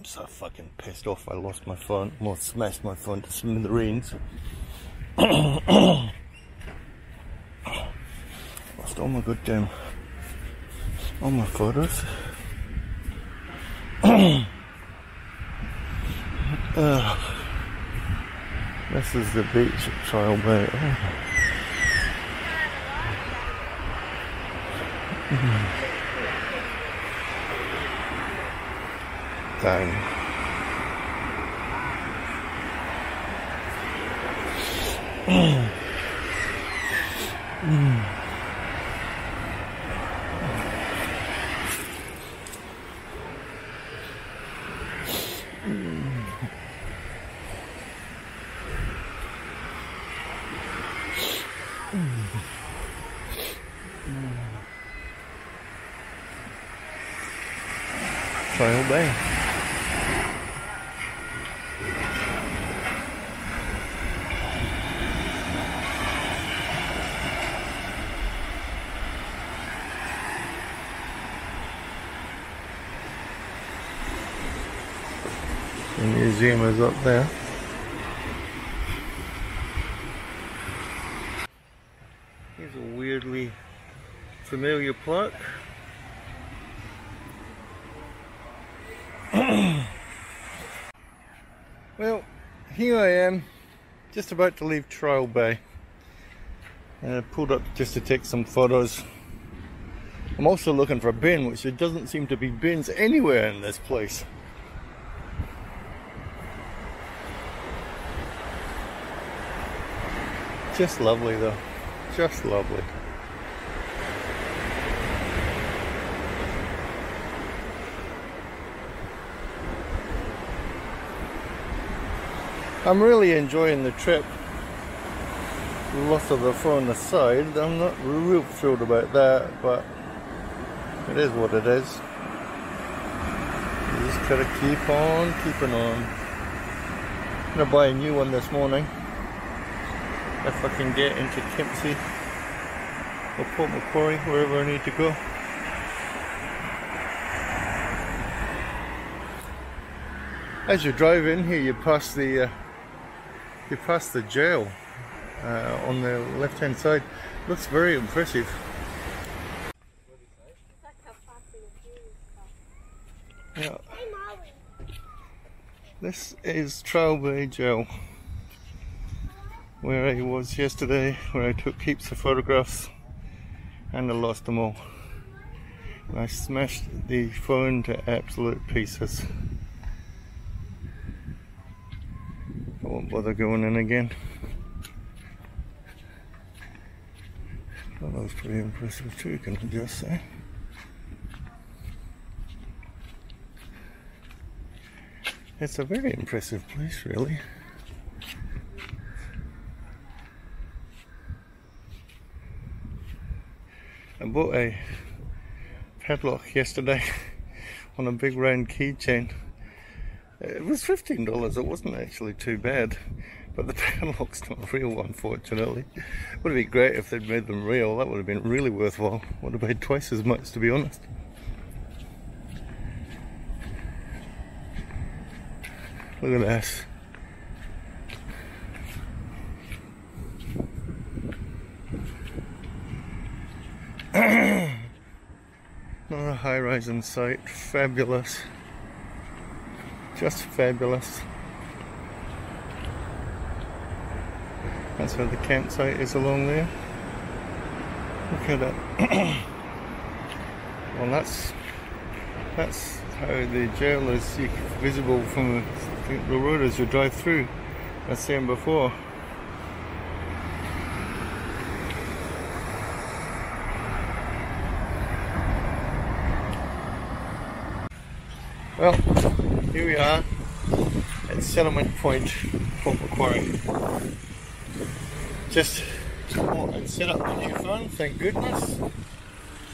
so fucking pissed off I lost my phone. Well smashed my phone to smithereens. lost all my goddamn all my photos. Uh, this is the beach at Trial Bay. Oh. Ừ. Rồi. Mm. Um Bay. The museum is up there. Here's a weirdly familiar plaque. well, here I am, just about to leave Trial Bay. Uh, pulled up just to take some photos. I'm also looking for a bin, which there doesn't seem to be bins anywhere in this place. Just lovely though. Just lovely. I'm really enjoying the trip. Loss of the phone aside, I'm not real thrilled about that, but it is what it is. You just gotta keep on keeping on. I'm gonna buy a new one this morning if I can get into Kempsey or Port Macquarie, wherever I need to go. As you drive in here, you pass the uh, you pass the jail uh, on the left hand side. Looks very impressive. Yeah. This is Trial Bay Jail where I was yesterday, where I took heaps of photographs and I lost them all. And I smashed the phone to absolute pieces. I won't bother going in again. That was pretty impressive too, can I just say. It's a very impressive place, really. I bought a padlock yesterday on a big round keychain. It was $15, it wasn't actually too bad, but the padlock's not real unfortunately. Would have been great if they'd made them real, that would have been really worthwhile. Would have paid twice as much to be honest. Look at this. Another high rise in sight, fabulous just fabulous. That's where the campsite is along there. Look at that. well, that's that's how the jail is visible from the, the road as you drive through. I seen before. Well, here we are at Settlement Point, Port Macquarie. Just bought and set up the new phone, thank goodness.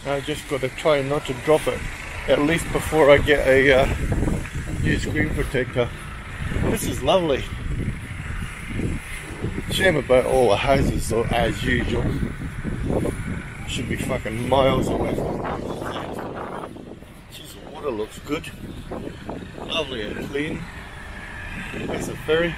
I just got to try not to drop it, at least before I get a uh, new screen protector. This is lovely. Shame about all the houses though, as usual. Should be fucking miles away from the water looks good. Lovely and clean. It's a ferry.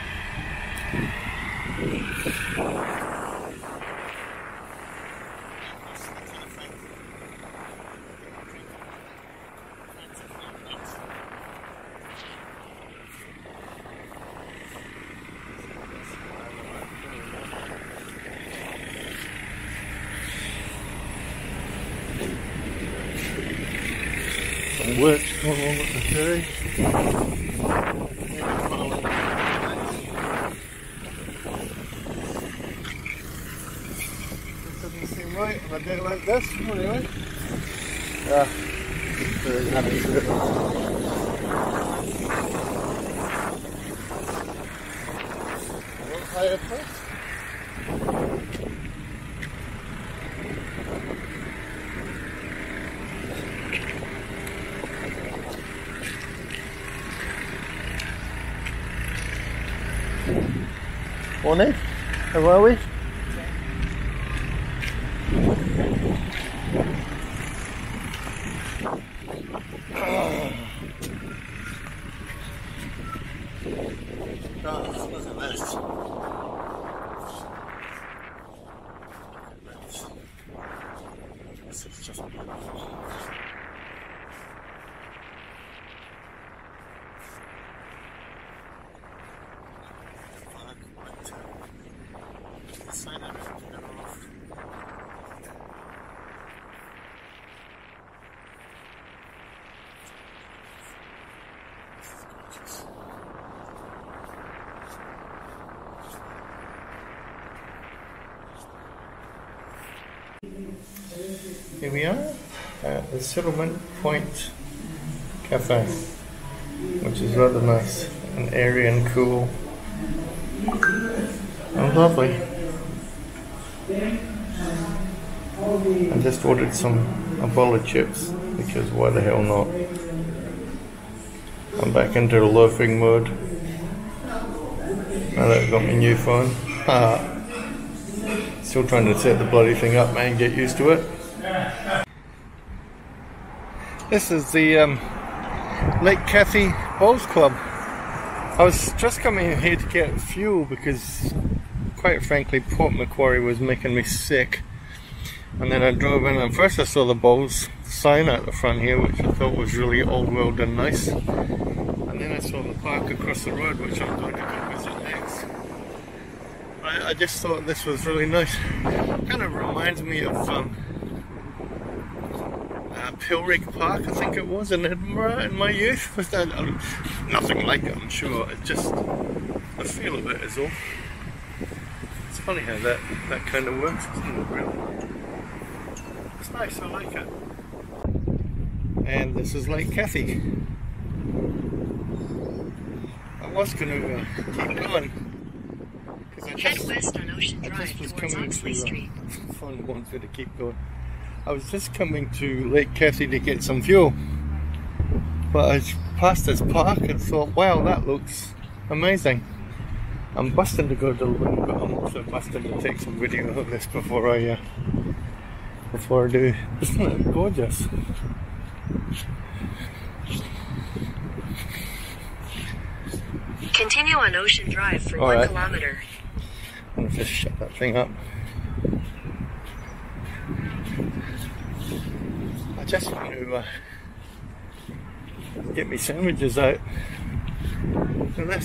Some work going on with the ferry. This doesn't seem right on a day like this, anyway. Yeah, very happy with it. One higher first. Morning. How are we? Oh, look at this. This is just beautiful. Fuck, what? The sign up is turn off. This is gorgeous. Here we are at the Settlement Point Cafe, which is rather nice and airy and cool. And lovely. I just ordered some a bowl of chips because why the hell not? I'm back into the loafing mode. Now that I've got my new phone. Still trying to set the bloody thing up, man. Get used to it. This is the um, Lake Cathie Bowls Club. I was just coming here to get fuel because, quite frankly, Port Macquarie was making me sick. And then I drove in, and first I saw the Bowls sign at the front here, which I thought was really old world and nice. And then I saw the park across the road, which I'm going to go visit next. I, I just thought this was really nice. Kind of reminds me of um, Pilrig Park, I think it was in Edinburgh in my youth. Was that um, nothing like it? I'm sure. It just the feel of it is all. It's funny how that that kind of works, isn't it? Really, it's nice. I like it. And this is Lake Cathie. I was going to uh, keep going. 'cause I Head just- west on Ocean I Drive just was towards coming Oxley to Street. uh, fun ones to keep going. I was just coming to Lake Cathie to get some fuel, but I passed this park and thought, "Wow, that looks amazing." I'm busting to go to the loo, but I'm also busting to take some video of this before I uh, before I do. Isn't it gorgeous? Continue on Ocean Drive for All one right. kilometer. I'm gonna just shut that thing up. I just want to uh, get me sandwiches out. I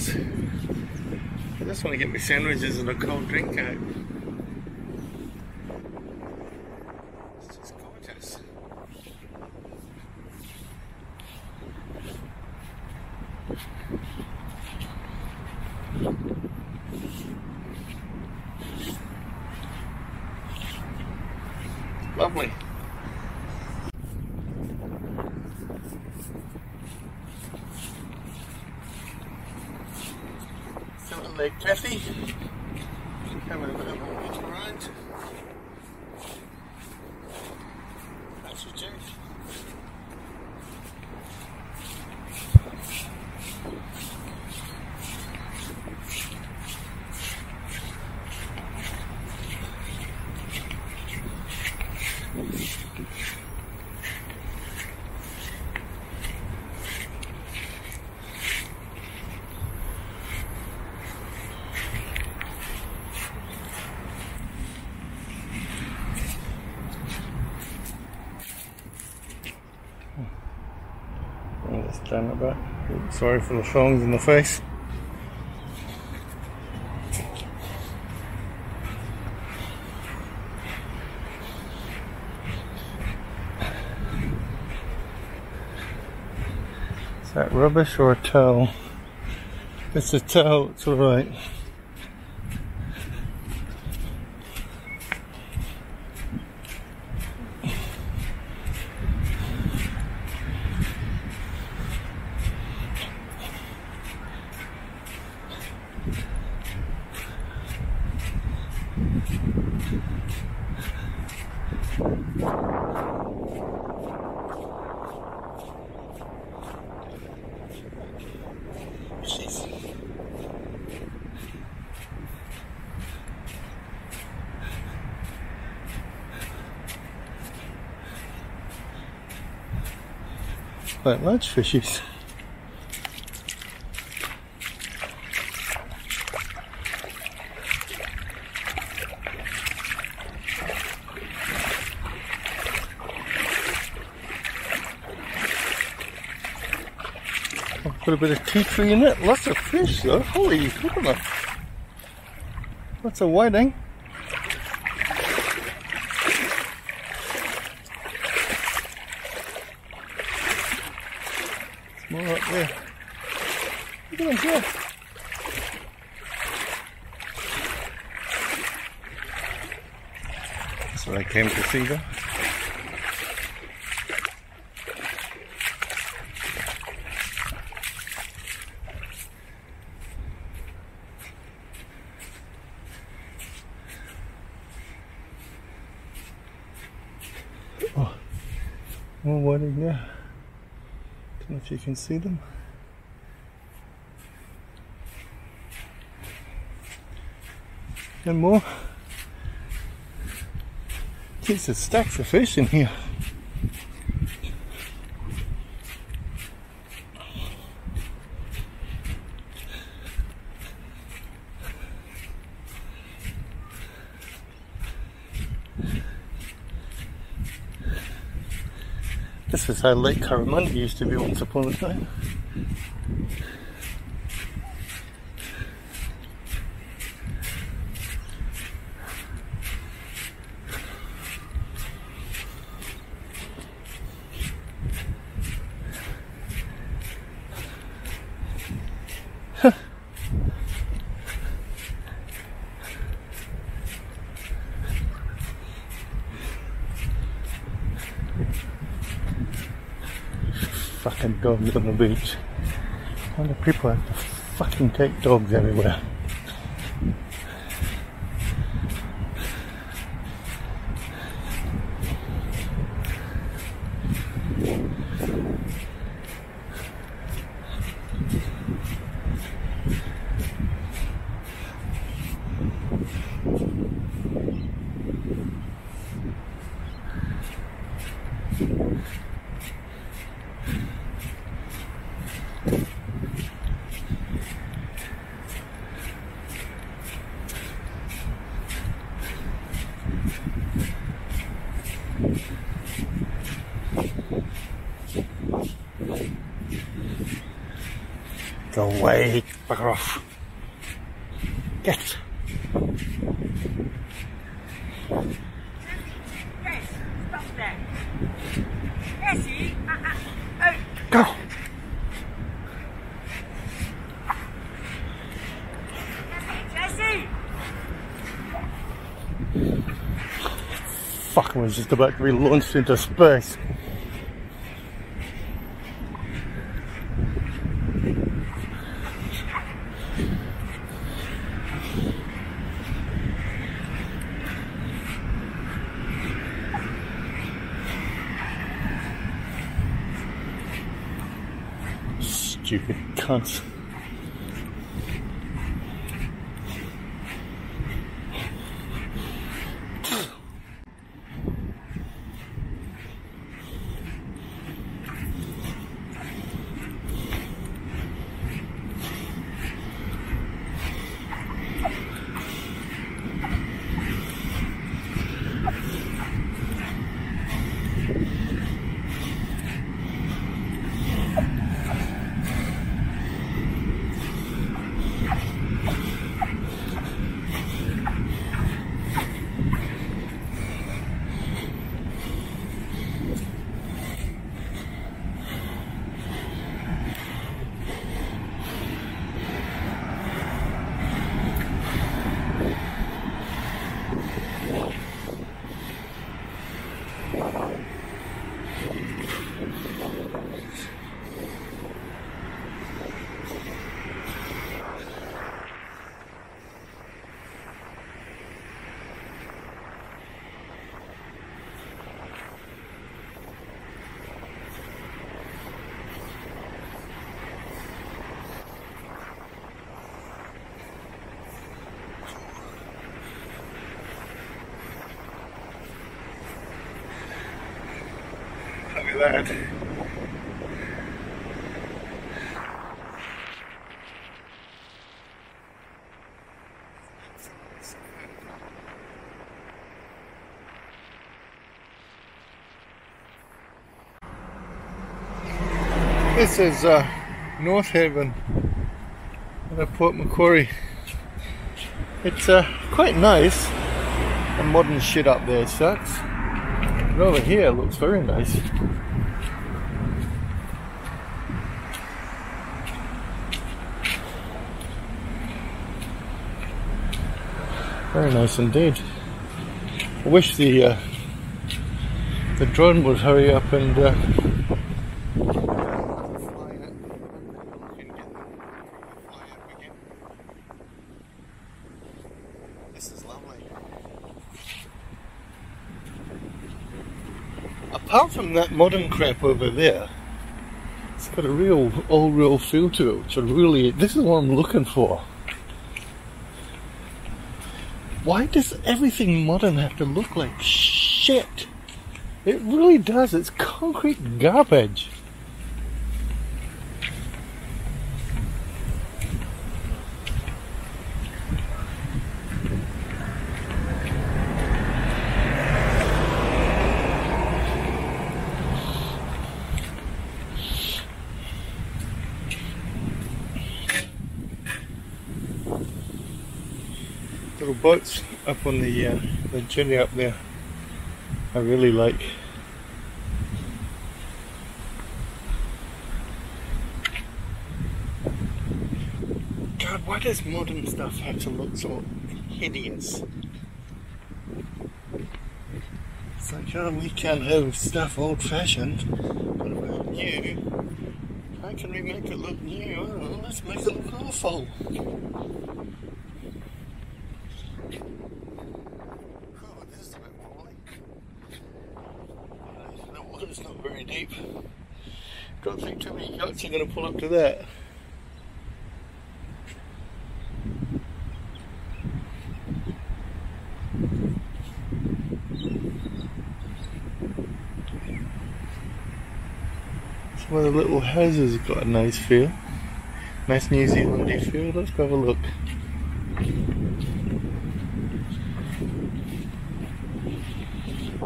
just want to get me sandwiches and a cold drink out. It's just gorgeous. Lovely. Lake Teffy. Having a bit of a look around. That's your church. Bring this down a bit. Sorry for the thongs in the face. Is that rubbish or a towel? It's a towel, it's alright. Quite large fishies. Put a bit of tea tree in it. Lots of fish though. Holy, look at that. Lots of whiting. It's more up there. Look at them here. That's see them. Oh, more whiting there. Don't know if you can see them. And more. There's stacks of fish in here. This is how Lake Currimundi used to be once upon a time. On the beach. Why do people have to fucking take dogs everywhere? was just about to be launched into space. Stupid cunts. This is uh, North Haven at Port Macquarie. It's uh, quite nice. The modern shit up there sucks. But over here looks very nice. Very nice indeed. I wish the uh, the drone would hurry up and uh, This is lovely. Apart from that modern crap over there, it's got a real old real feel to it, which I really this is what I'm looking for. Why does everything modern have to look like shit? It really does. It's concrete garbage. Boats up on the uh, the jetty up there. I really like. God, why does modern stuff have to look so hideous? It's like, oh, we can't have stuff old fashioned. What about new? How can we make it look new? Oh, let's make it look awful. Oh, this is a bit wobbly. Uh, The water's not very deep. Don't think too many yachts are going to pull up to that. Some of the little houses have got a nice feel. Nice New Zealandy feel. Let's go have a look.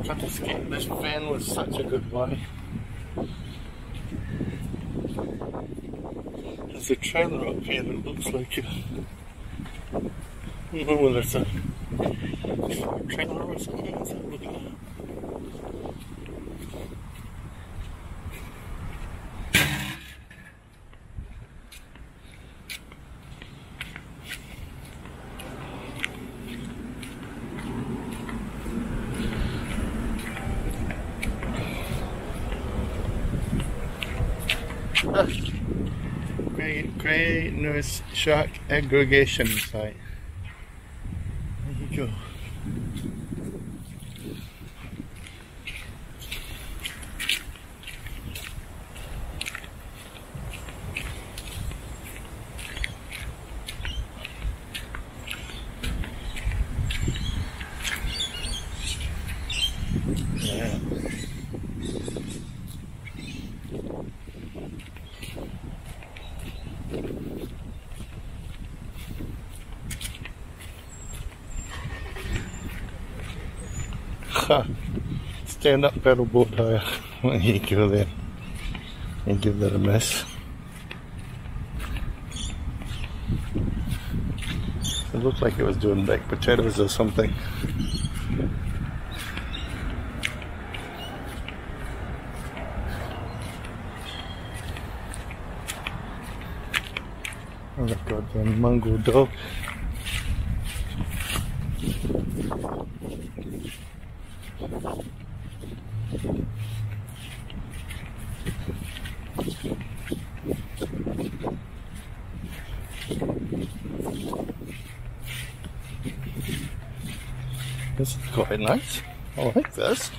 God, this, game- this van was such a good buy. There's a trailer up here that looks like a. I don't know whether it's a trailer or something. Let's have a look at that. Great, Grey Nurse Shark Aggregation Site. There you go. Stand up paddleboard hire. There you go then. And give that a miss. It looked like it was doing baked potatoes or something. Oh my God! goddamn mongrel dog. This is quite nice. I like this.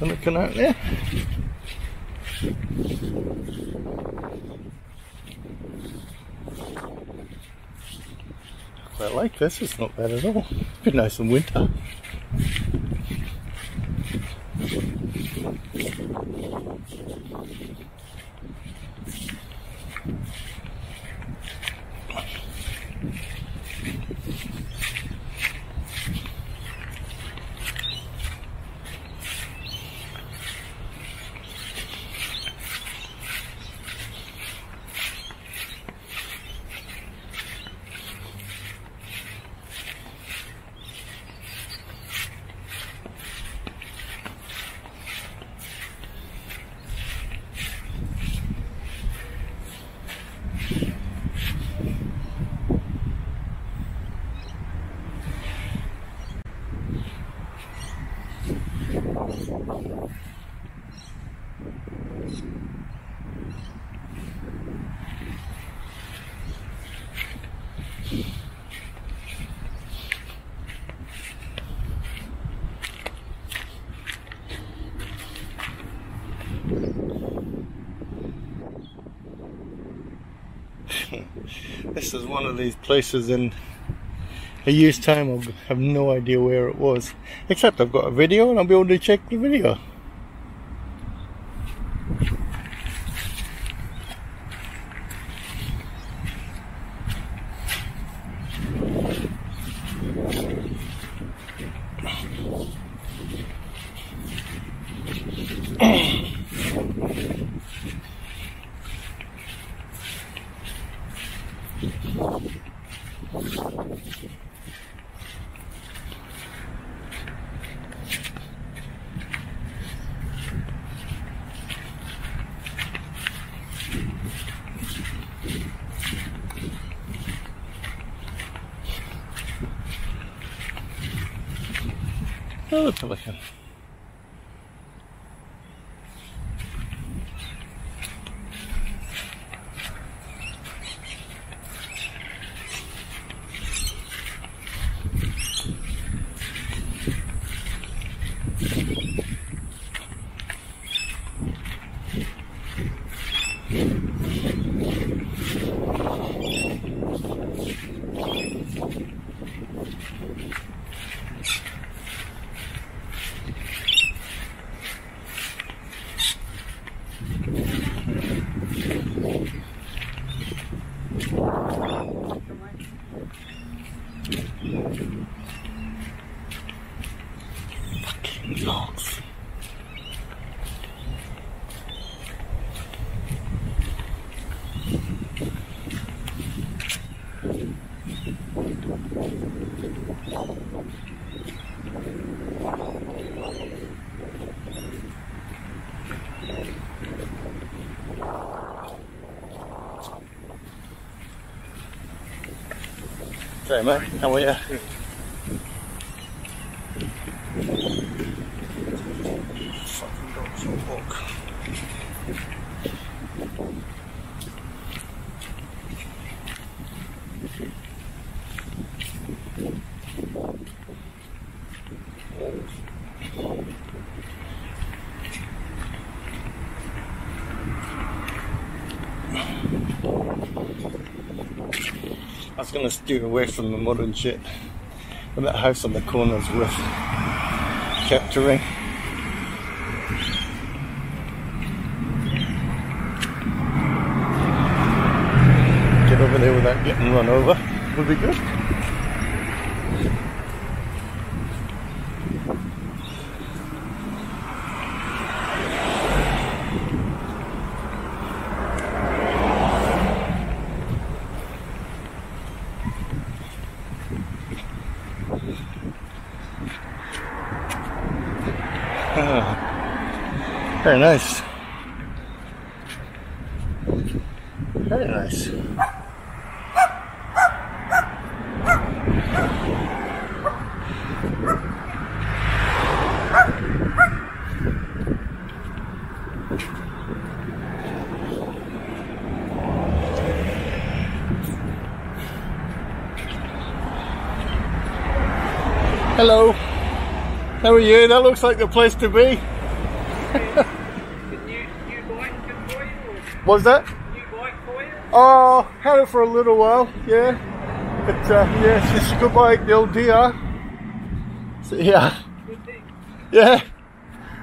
And looking out there. Quite like this, it's not bad at all. Be nice in winter. This is one of these places in a year's time I'll have no idea where it was. Except I've got a video and I'll be able to check the video. Oh, pelican. Fucking dogs. Hey mate, how are you? Fucking dogs on walk. Was gonna steer away from the and shit. And that house on the corner's worth capturing. Get over there without getting run over would be good. Very nice. Very nice. Hello. How are you? That looks like the place to be. What's that? new bike for you? Oh, had it for a little while, yeah. But uh, yeah, it's just a good bike, the old DR. So, yeah, Good thing. yeah.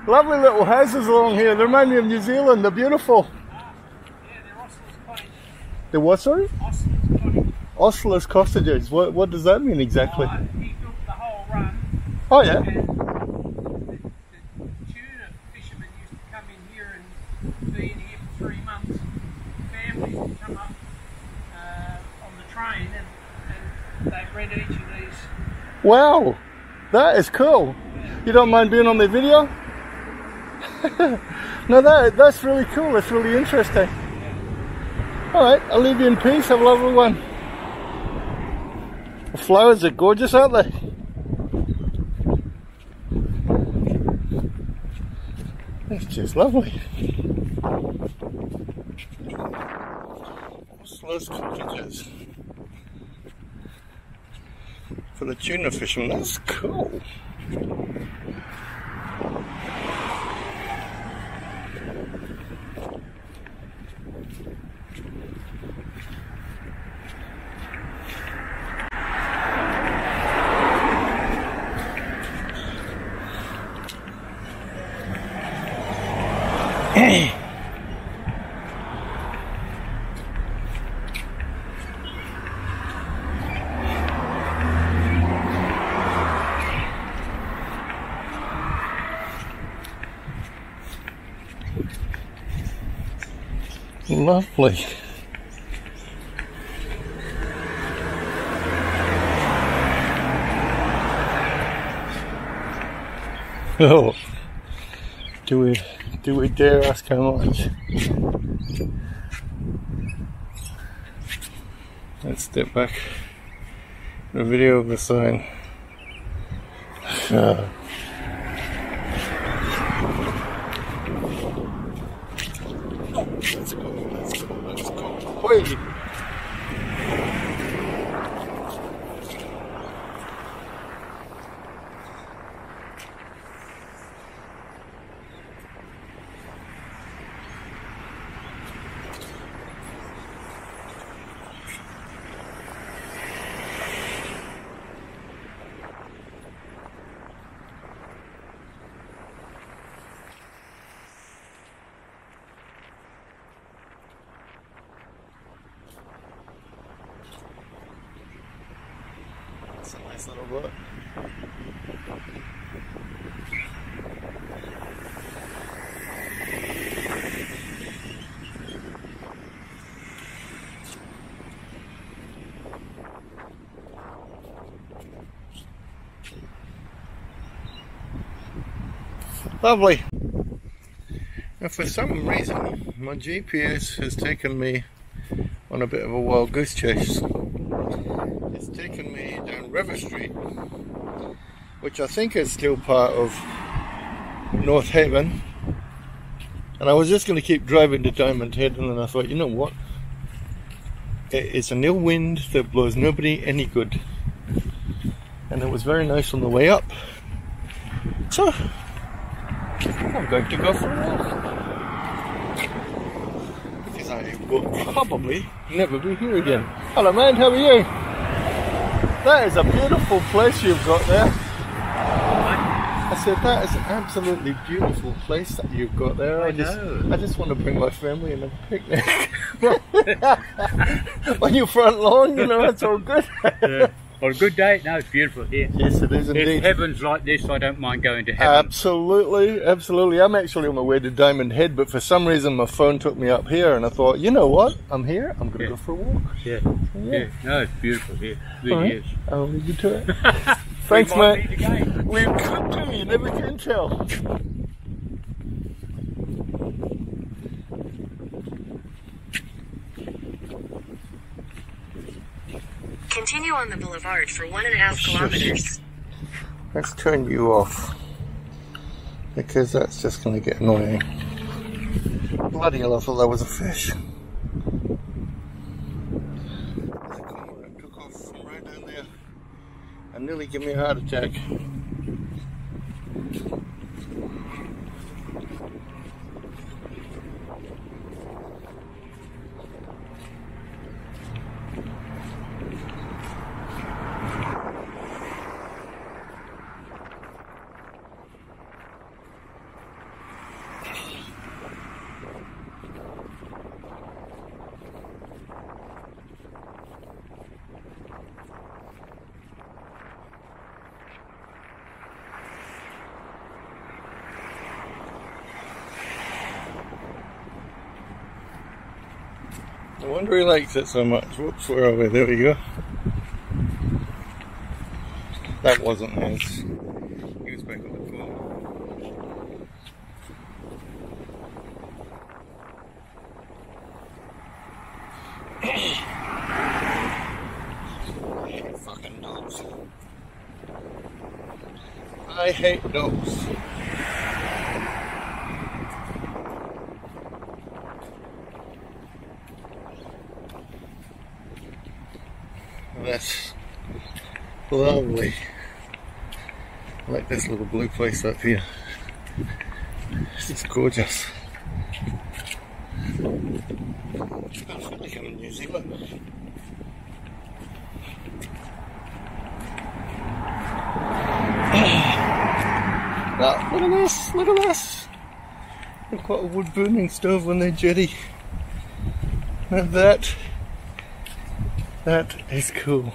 Lovely little houses along here. They remind me of New Zealand. They're beautiful. Yeah, they're Osler's cottage. The what, sorry? Osler's cottage. Ostler's cottages. What, what does that mean exactly? Uh, he built the whole run. Oh, yeah. And the, the tuna fishermen used to come in here and be in here for three months. Families would come up uh, on the train and, and they'd rent each of these. Wow, that is cool. You don't mind being on the video? no, that that's really cool. That's really interesting. All right, I'll leave you in peace. Have a lovely one. The flowers are gorgeous, aren't they? It's just lovely. Oslo's cottages for the tuna fishermen. That's cool. Lovely. Oh, do we do we dare ask how much? Let's step back. The video of the sign. Uh, let's go, let's go, let's go. Wait. That's a nice little boat. Lovely. Now for some reason my GPS has taken me on a bit of a wild goose chase. It's taken me down River Street, which I think is still part of North Haven. And I was just going to keep driving to Diamond Head, and then I thought, you know what? It's an ill wind that blows nobody any good. And it was very nice on the way up. So, I'm going to go for a walk. Because I will probably never be here again. Hello, man, how are you? That is a beautiful place you've got there. I said that is an absolutely beautiful place that you've got there. I, I just, know. I just want to bring my family and a picnic. On your front lawn, you know, that's all good. Yeah. On a good day, no, it's beautiful here. yes, it is If indeed. heaven's like this, I don't mind going to heaven. Absolutely, absolutely. I'm actually on my way to Diamond Head, but for some reason my phone took me up here, and I thought, you know what? I'm here. I'm going to Yeah. go for a walk. yeah. Yeah. yeah, no, it's beautiful here. It All really right. is. I'll leave you to it. Thanks, mate. meet again. We could do. You never can tell. Continue on the boulevard for one and a half kilometers. Let's turn you off. Because that's just going to get annoying. Bloody hell, I thought that was a fish. Took off from right down there and nearly gave me a heart attack. He likes it so much. Whoops, where are we? There we go. That wasn't his. He was back on the phone. Fucking dogs. I hate dogs. That's lovely. I like this little blue place up here. This is gorgeous. Look at this, look at this. They've got a wood burning stove on their jetty. Now that that is cool.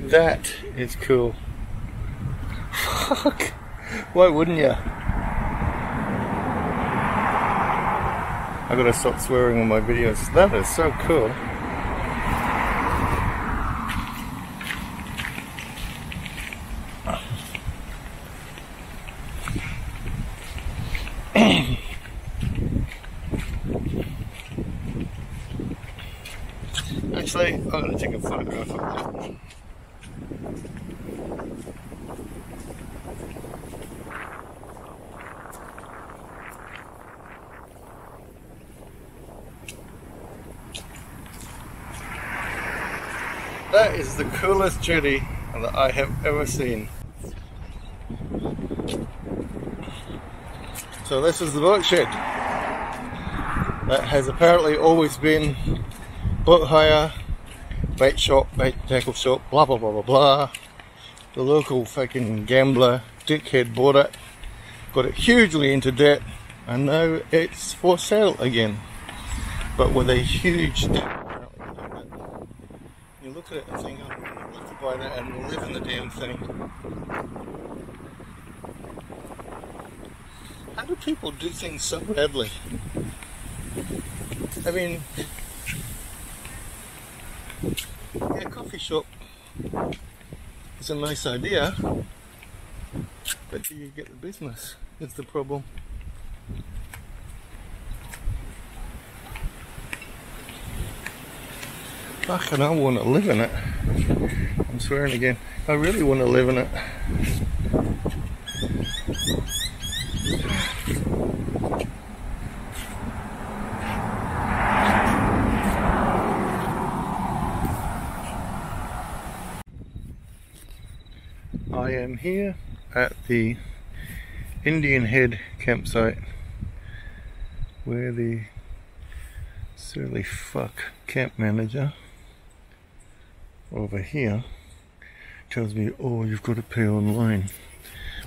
That is cool. Fuck. Why wouldn't you? I gotta stop swearing on my videos. That is so cool. Actually, I'm gonna take a of that. That is the coolest jetty that I have ever seen. So this is the boat shed. That has apparently always been boat hire, bait shop, bait tackle shop, blah blah blah blah blah. The local fucking gambler, dickhead bought it, got it hugely into debt, and now it's for sale again. But with a huge debt. You look at it and think, oh, I'd to buy that and live in the damn thing. How do people do things so badly? I mean, yeah, coffee shop is a nice idea, but do you get the business? Is the problem. Fucking, I want to live in it. I'm swearing again. I really want to live in it. I am here at the Indian Head campsite where the surly fuck camp manager over here tells me, oh, you've got to pay online.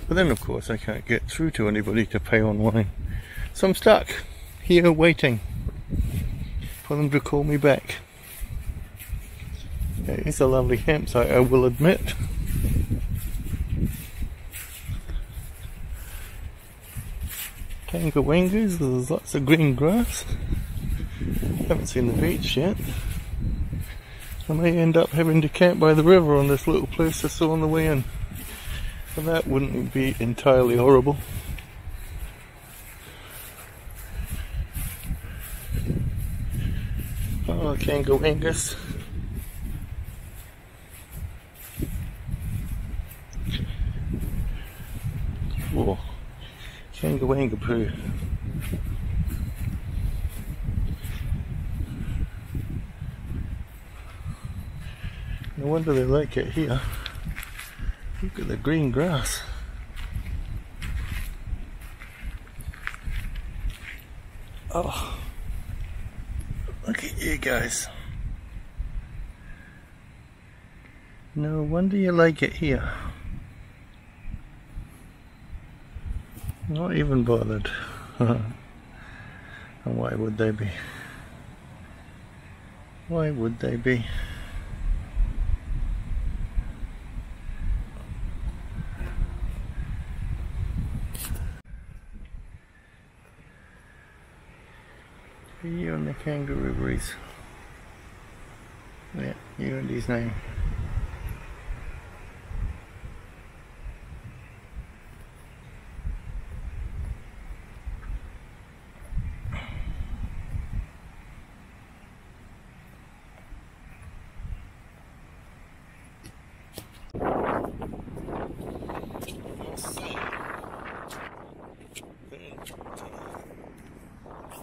But then, of course, I can't get through to anybody to pay online. So I'm stuck here waiting for them to call me back. It is a lovely campsite, I will admit. Kangawangas, there's lots of green grass. Haven't seen the beach yet. I may end up having to camp by the river on this little place I saw on the way in. And that wouldn't be entirely horrible. Oh, Kangawangas. Kango Angapoo. No wonder they like it here. Look at the green grass. Oh, look at you guys. No wonder you like it here. Not even bothered. and why would they be? Why would they be? You and the kangaroo breeze. Yeah, you and his name.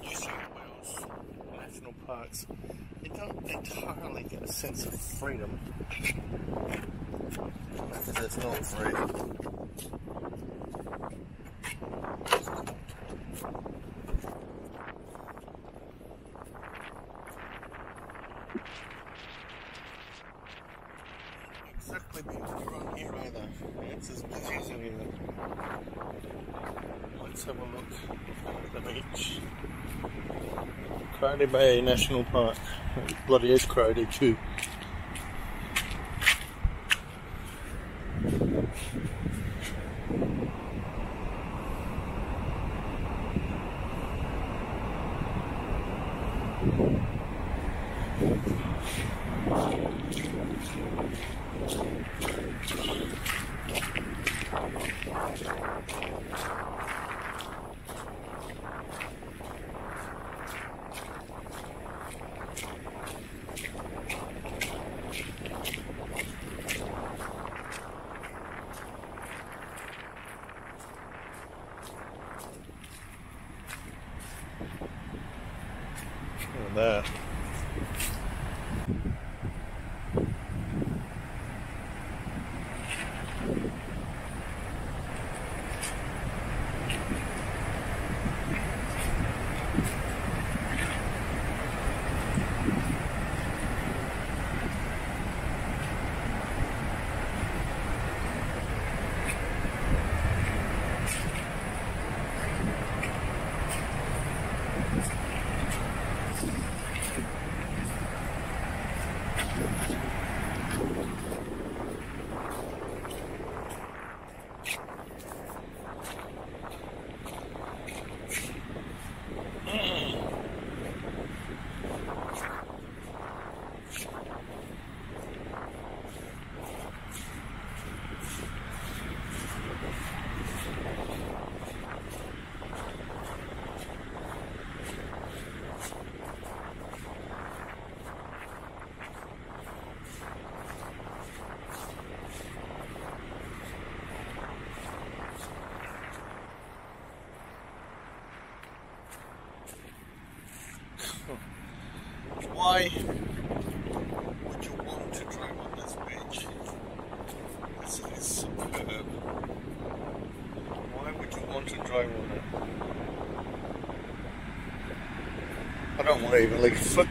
New South Wales national parks, you don't entirely get a sense of freedom. Because it's not free. Exactly people around here either. It's as busy as anything. Let's have a look at the beach. Crowdy Bay National Park. It bloody is crowded too.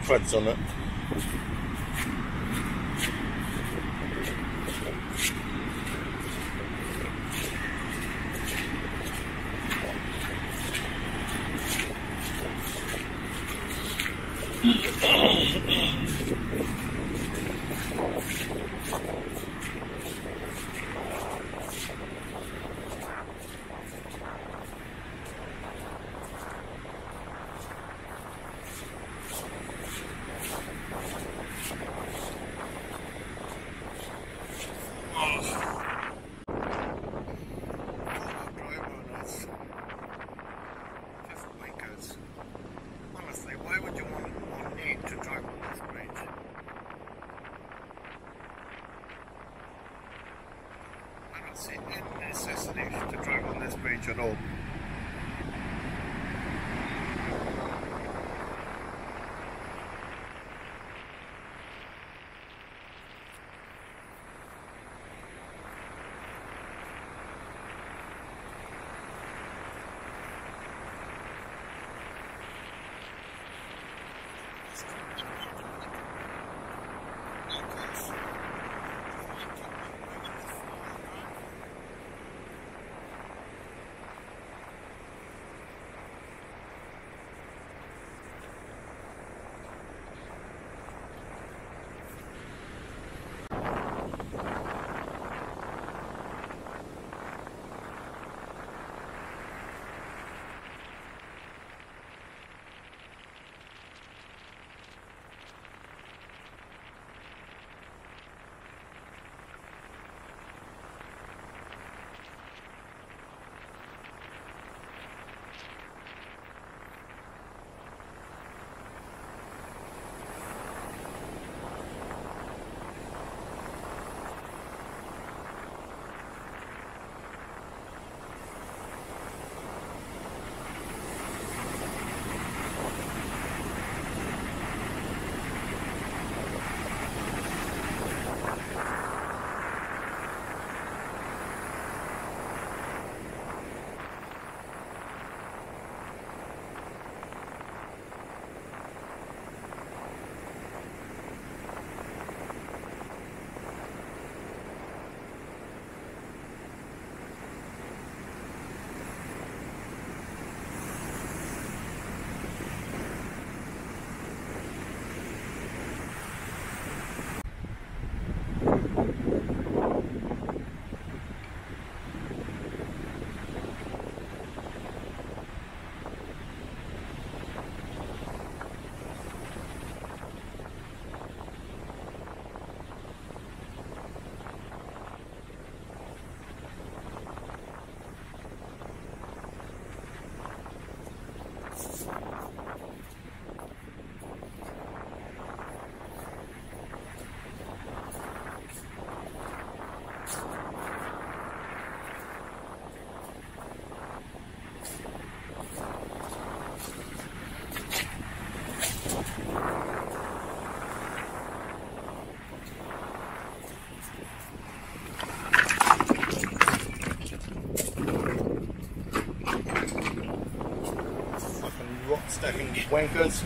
Leave on it. Wankers.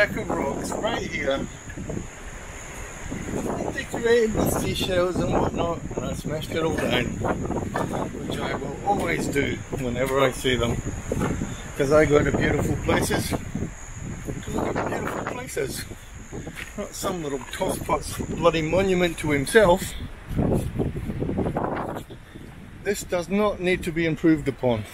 Stack of rocks right here. Decorated with seashells and whatnot, and I smashed it all down. Which I will always do whenever I see them. Because I go to beautiful places to look at beautiful places. Not some little tosspot's bloody monument to himself. This does not need to be improved upon.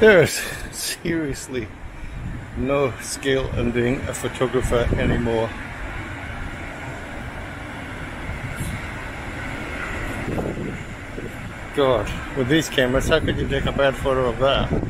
There is seriously no skill in being a photographer anymore. God, with these cameras, how could you take a bad photo of that?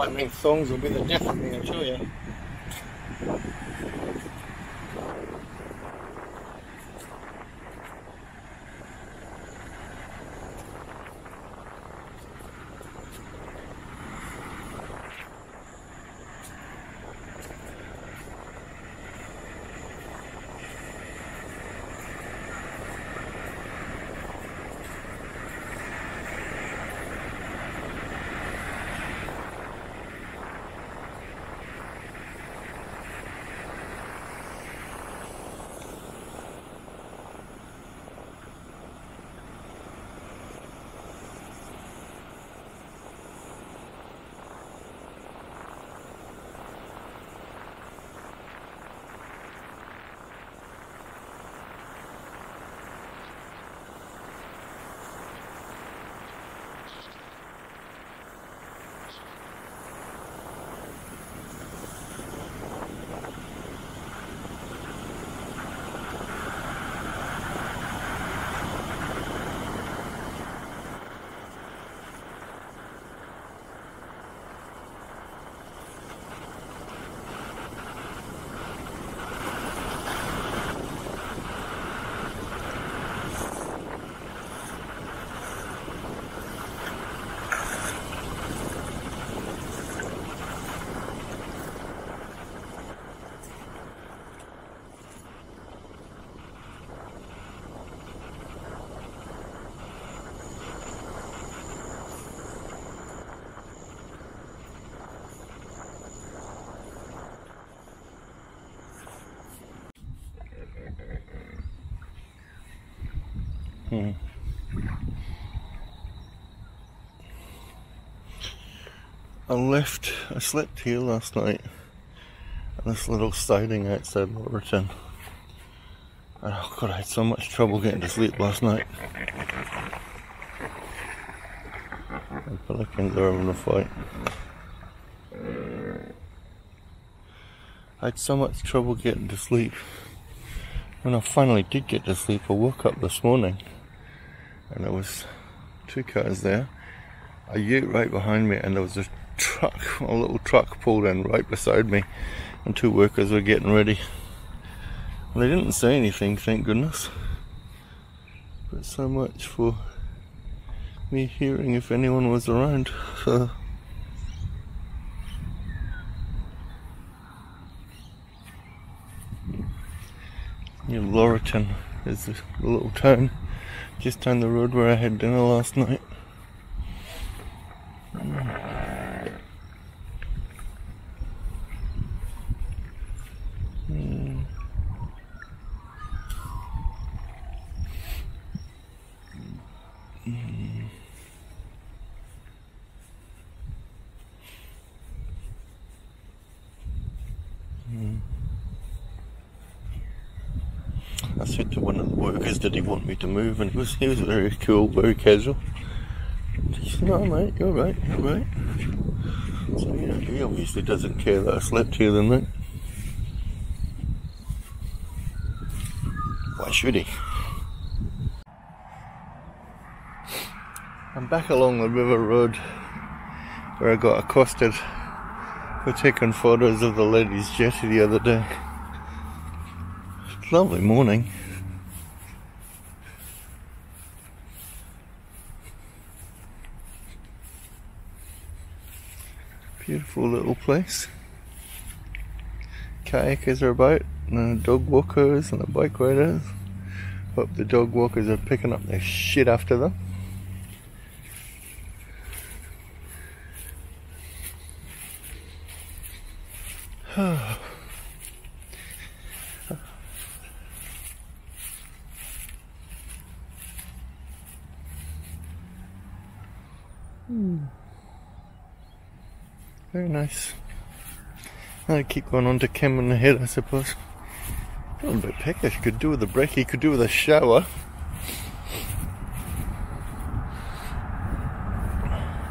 Bloody rock climbing thongs will be the death of me, I tell you. Hmm. I left, I slept here last night at this little siding outside. And oh god, I had so much trouble getting to sleep last night. The pelicans are having a fight. I had so much trouble getting to sleep. When I finally did get to sleep, I woke up this morning and there was two cars there, a ute right behind me, and there was a truck, a little truck pulled in right beside me, and two workers were getting ready. They didn't say anything, thank goodness. But so much for me hearing if anyone was around. So Near Laurieton is a little town just down the road where I had dinner last night. Mm. Mm. Mm. I said to one of the workers, did he want me to move? And he was, very cool, very casual. Said, no mate, you're right, you're right. So yeah, he obviously doesn't care that I slept here the night. Why should he? I'm back along the river road where I got accosted for taking photos of the ladies' jetty the other day. Lovely morning. Beautiful little place. Kayakers are about, and the dog walkers and the bike riders. Hope the dog walkers are picking up their shit after them. Very nice. I keep going on to Camden Head, I suppose. A little bit peckish. Could do with a break, he could do with a shower.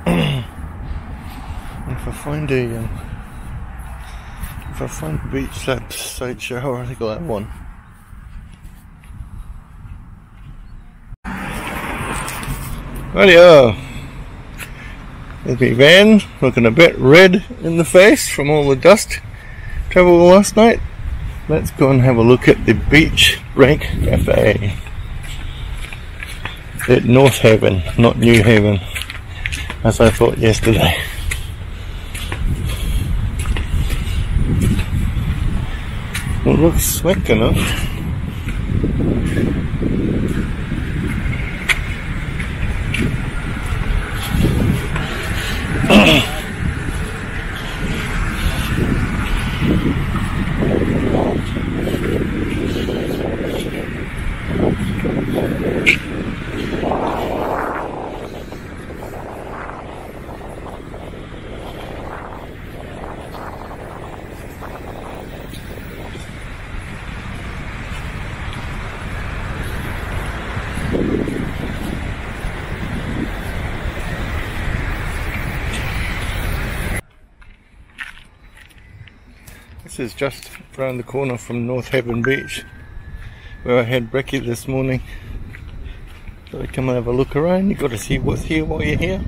if I find a, um, if I find a beach side, shower, I think I'll have one. Rightio. There's my van, looking a bit red in the face from all the dust travel last night. Let's go and have a look at the Beach Rank Cafe at North Haven, not New Haven, as I thought yesterday. It looks slick enough. This is around the corner from North Haven Beach, where I had brekkie this morning. So come and have a look around. you've got to see what's here while you're here.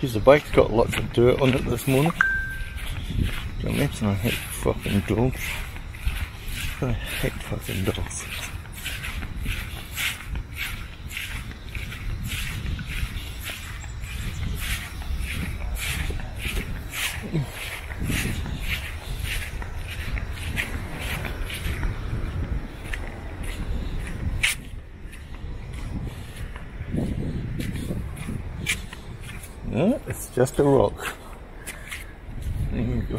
Geez, the bike's got lots of dirt on it this morning. Mention I hate fucking dogs. I hate fucking dogs. No, it's just a rock. There you go.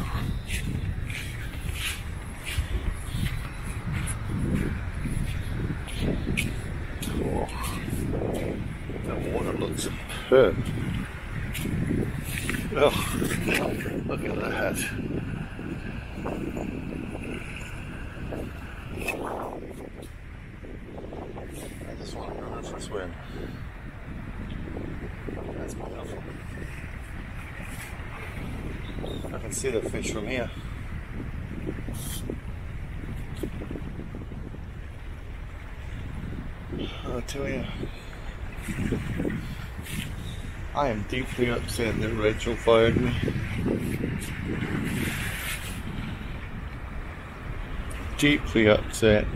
Oh, that water looks superb. Oh, look at that. I just want to go for a swim. That's beautiful. I can see the fish from here. I'll tell you, I am deeply upset that Rachel fired me. Deeply upset.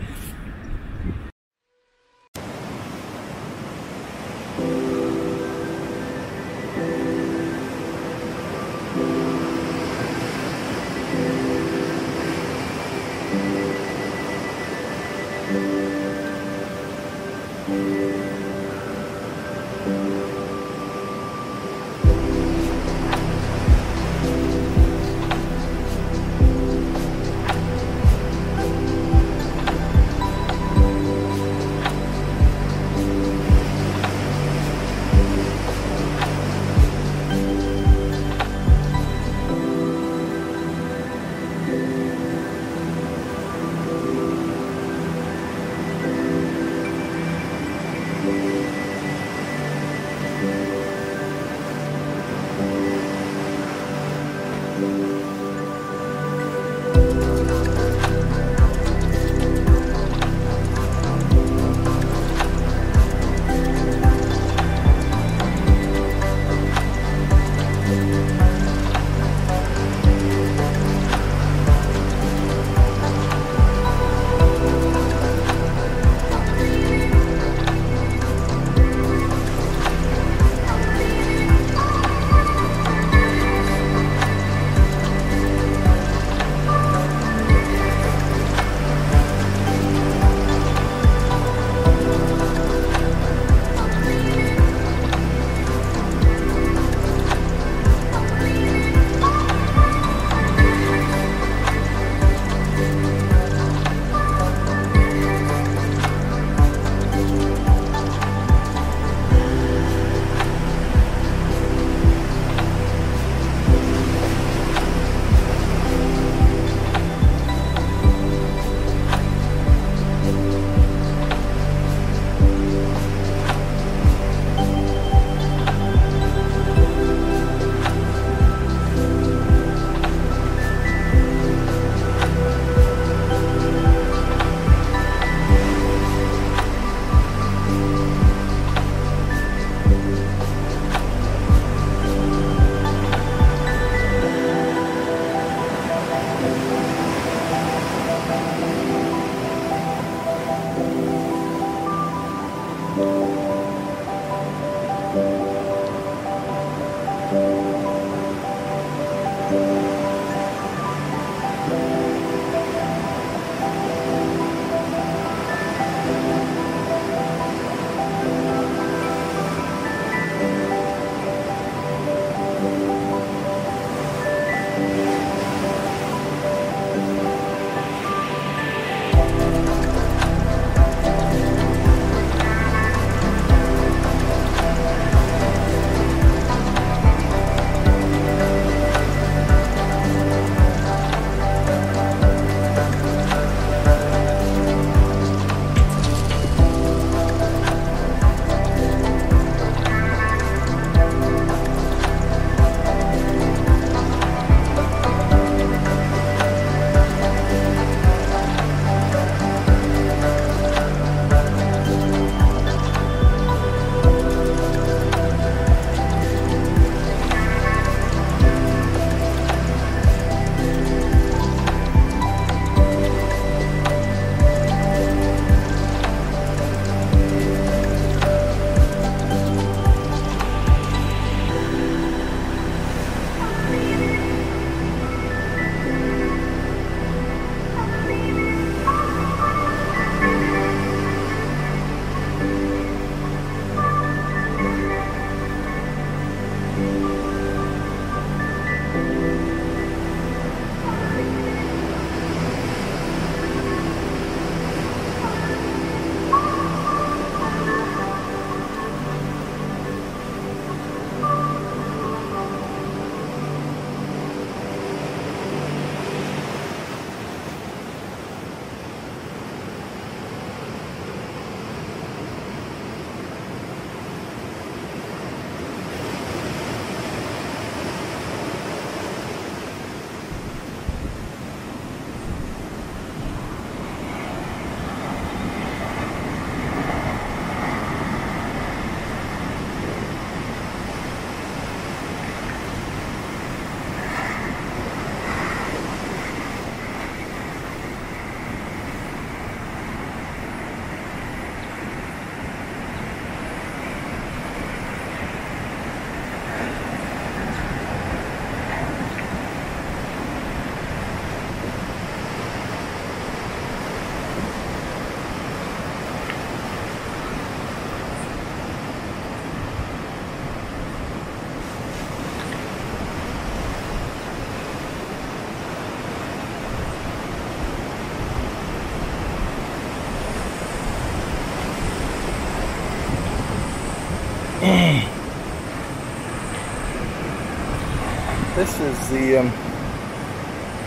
This is the um,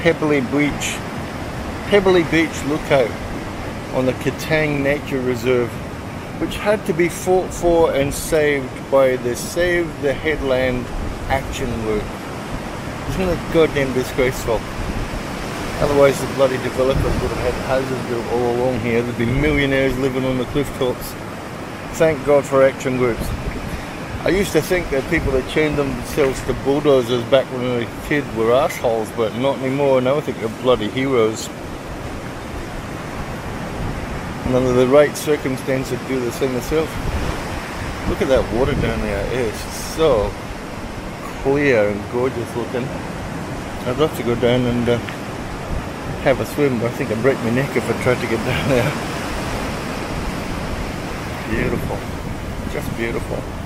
Pebbly Beach, Pebbly Beach lookout on the Kattang Nature Reserve, which had to be fought for and saved by the Save the Headland action group. Isn't it goddamn disgraceful? Otherwise the bloody developers would have had houses built all along here. There'd be millionaires living on the cliff tops. Thank God for action groups. I used to think that people that chained themselves to bulldozers back when I was a kid were assholes, but not anymore. Now I think they're bloody heroes. And under the right circumstances, do the same myself. Look at that water down there. It's so clear and gorgeous looking. I'd love to go down and uh, have a swim, but I think I'd break my neck if I tried to get down there. Beautiful. Just beautiful.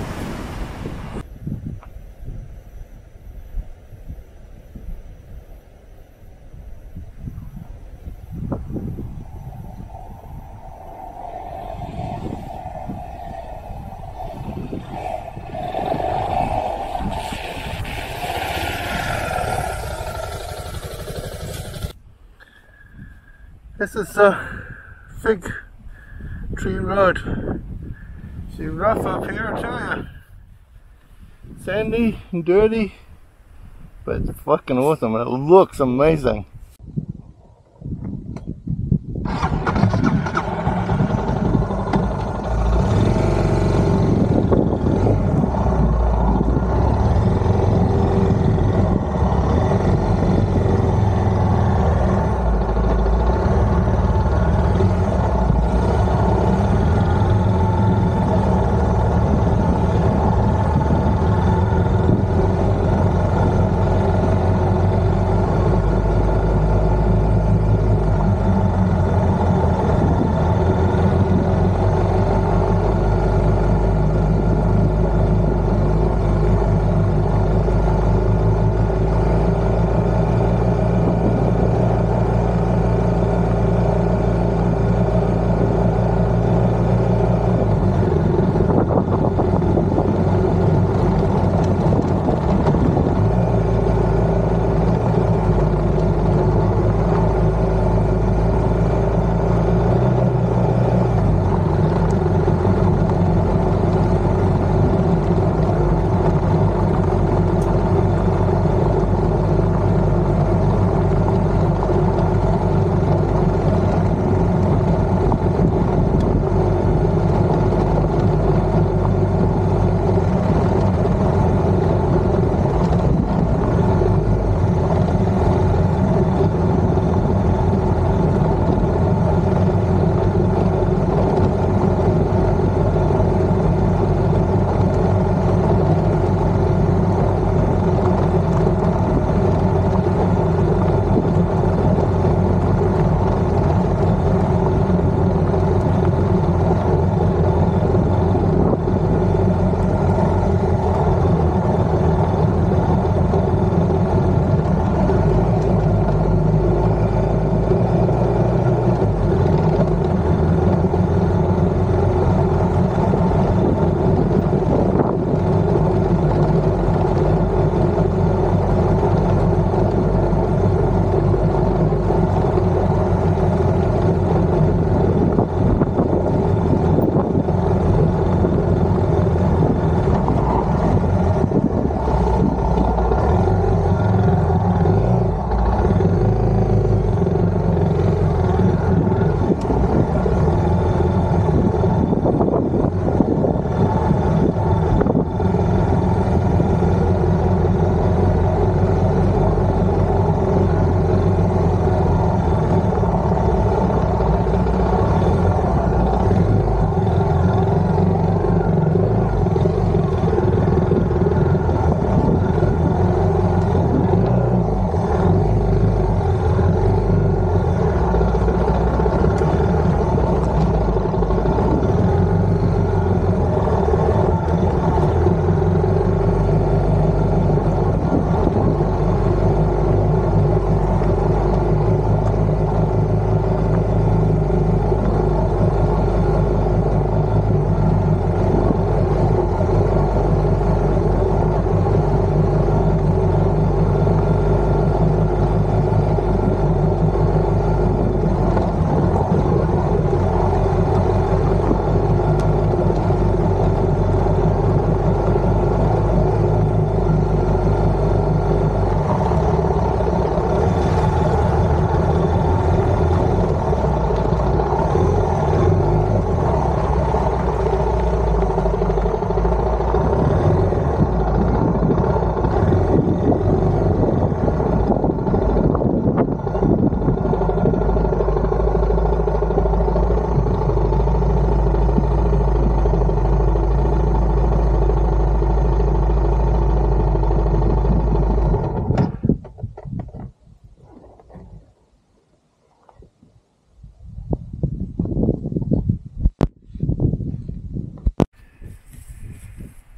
Is a Fig Tree Road. See rough up here, I tell you. Sandy and dirty, but it's fucking awesome. It looks amazing.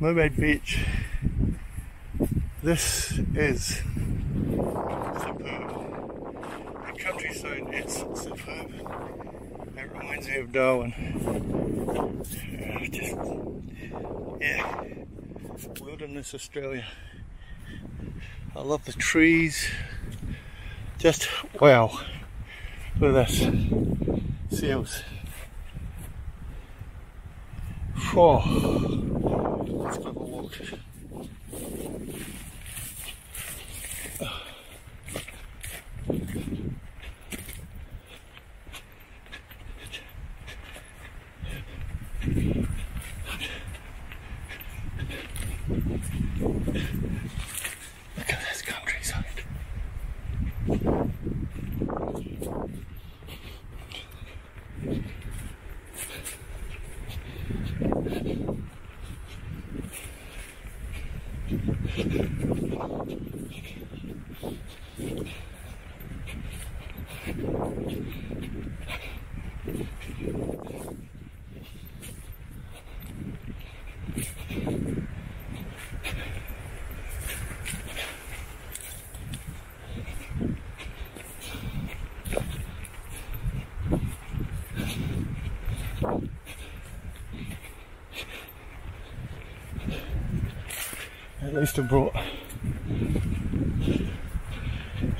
Mermaid Beach. This is superb. The countryside is superb. It reminds me of Darwin. Uh, just, yeah, wilderness Australia. I love the trees. Just wow. Look at this. Seals. Whoa. Let's go have a walk. Look at this countryside. At least I brought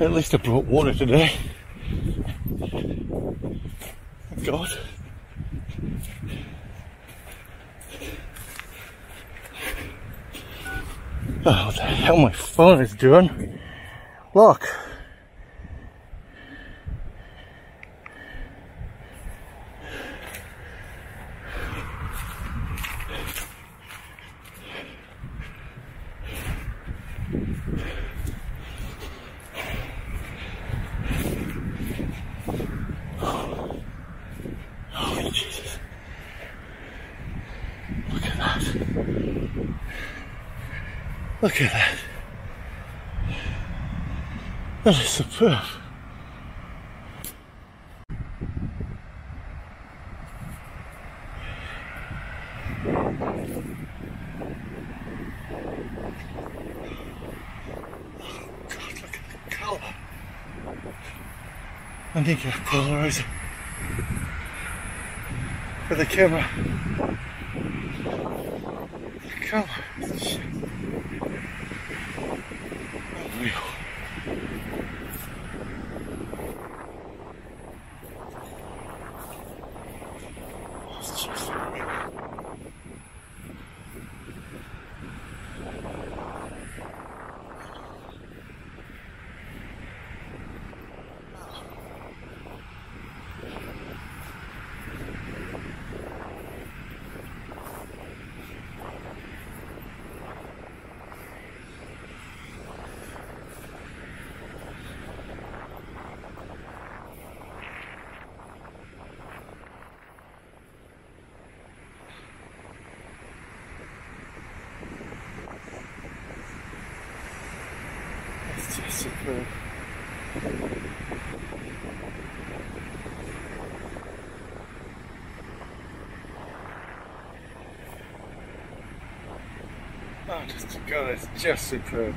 at least I brought water today. Thank God. Oh, the hell my phone is doing. Look. Oh, Jesus. Look at that. Look at that. I need to polarizer for the camera. The colour. is Unreal. It's just unreal. It's just superb. Oh, just God, it's just superb.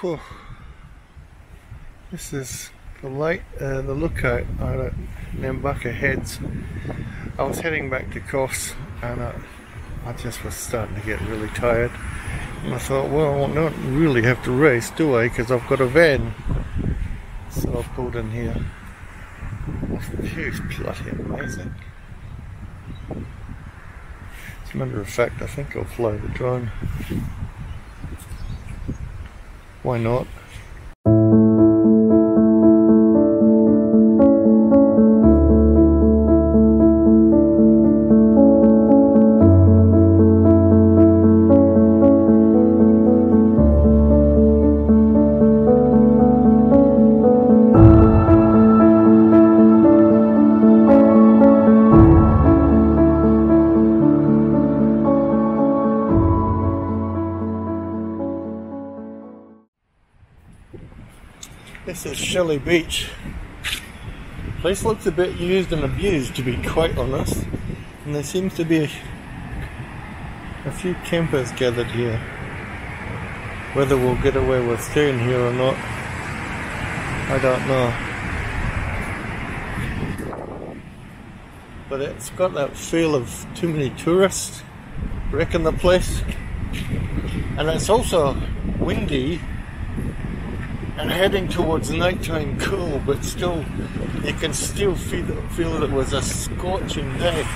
Whew. This is the light, uh, the lookout out at Nambucca Heads. I was heading back to Coffs and I, I just was starting to get really tired. And I thought, well, I don't really have to race, do I? Because I've got a van. So I pulled in here. View's bloody amazing. As a matter of fact, I think I'll fly the drone. Why not? Beach. Place looks a bit used and abused, to be quite honest. And there seems to be a, a few campers gathered here. Whether we'll get away with staying here or not, I don't know. But it's got that feel of too many tourists wrecking the place. And it's also windy and heading towards nighttime cool, but still, you can still feel, feel that it was a scorching day.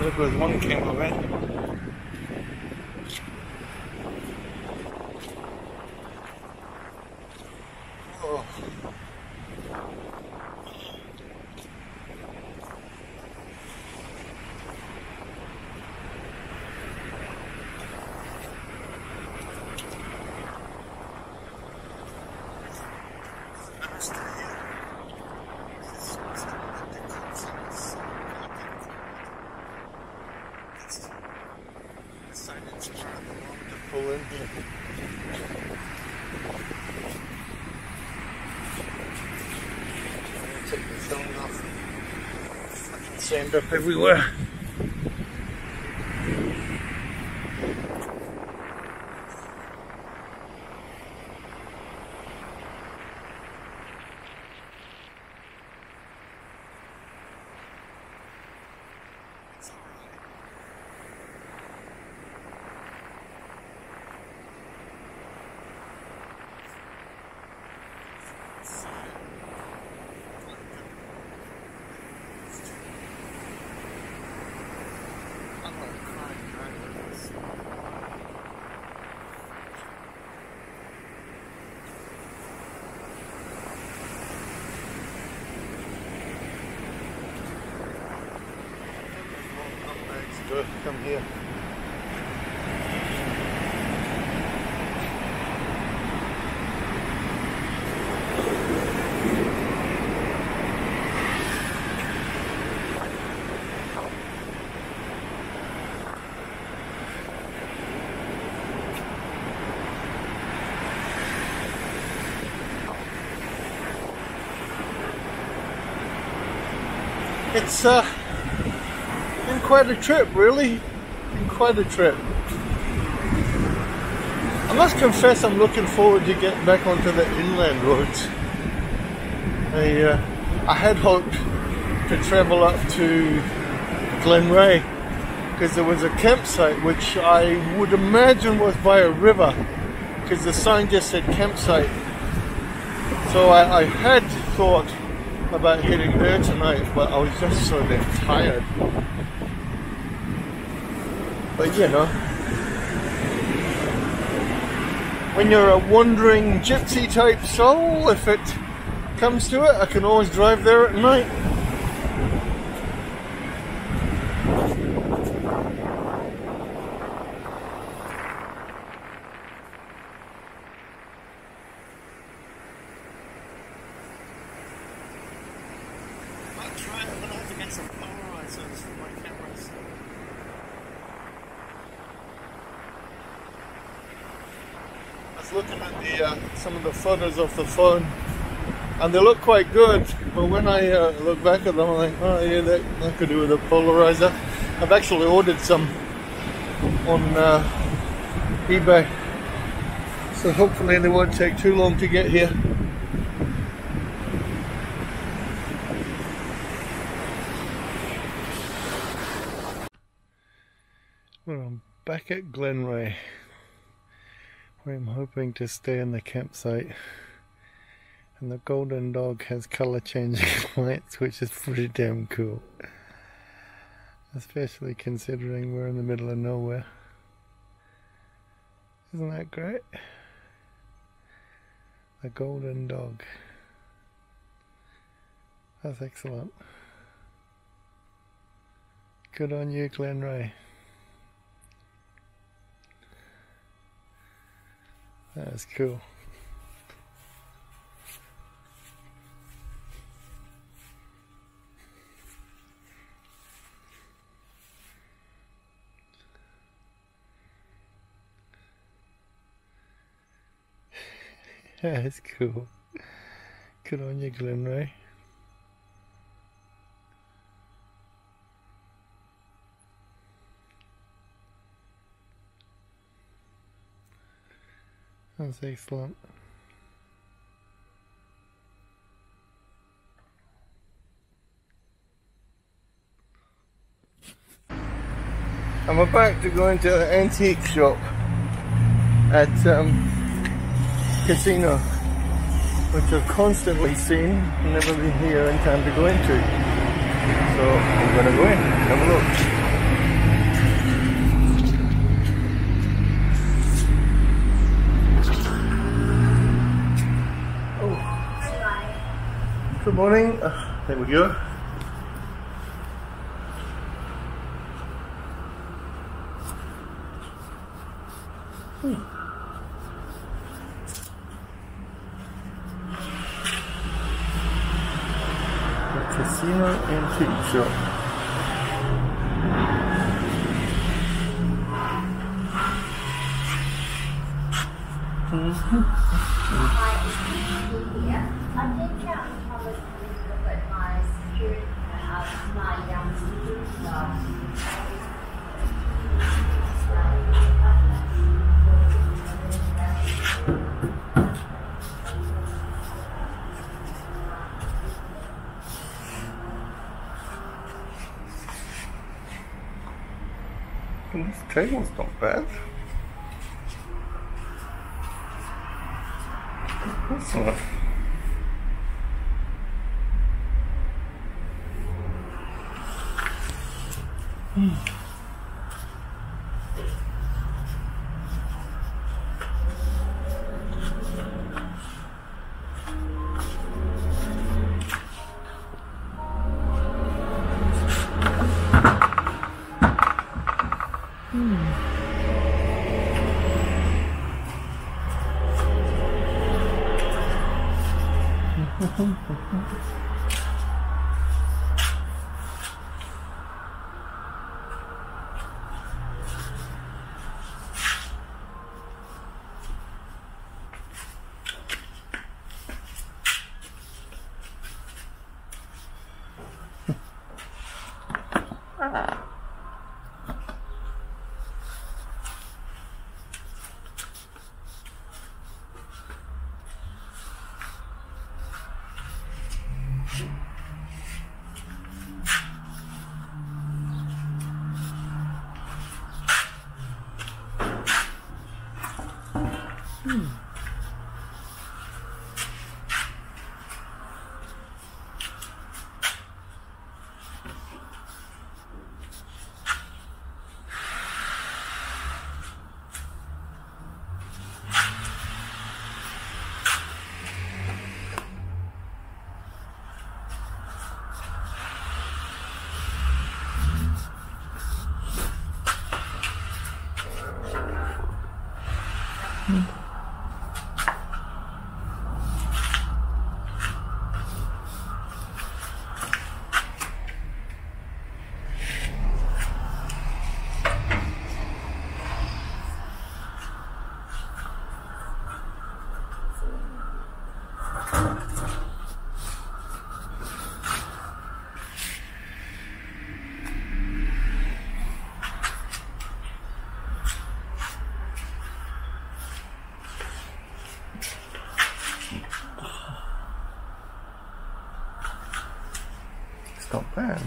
Look, there's one cameraman. Oh. Pull in here. Take the film off. Sand up everywhere. Good, come here. It's uh been quite a trip, really. Been quite a trip. I must confess, I'm looking forward to getting back onto the inland roads. I, uh, I had hoped to travel up to Glenreagh because there was a campsite which I would imagine was by a river because the sign just said campsite. So I, I had thought about heading there tonight, but I was just so damn tired. But you know, when you're a wandering gypsy type soul, if it comes to it, I can always drive there at night. I'll try it, I'm gonna have to get some polarizers for my cameras. I was looking at the uh, some of the photos of the phone, and they look quite good. But when I uh, look back at them, I'm like, oh yeah, that, that could do with a polarizer. I've actually ordered some on uh, eBay, So hopefully they won't take too long to get here. Well, I'm back at Glenreagh, I'm hoping to stay in the campsite. And the Golden Dog has color changing lights, which is pretty damn cool. Especially considering we're in the middle of nowhere. Isn't that great? The Golden Dog. That's excellent. Good on you, Glen That's cool. That's cool. Good on you, Glen That's excellent. I'm about to go into an antique shop at um, Casino, which I've constantly seen, never been here in time to go into. So I'm gonna go in, have a look. Good morning. Uh, there we go. Hmm. Casino antique shop. Okay, well, it's not bad. That's not. Hmm. It's not bad.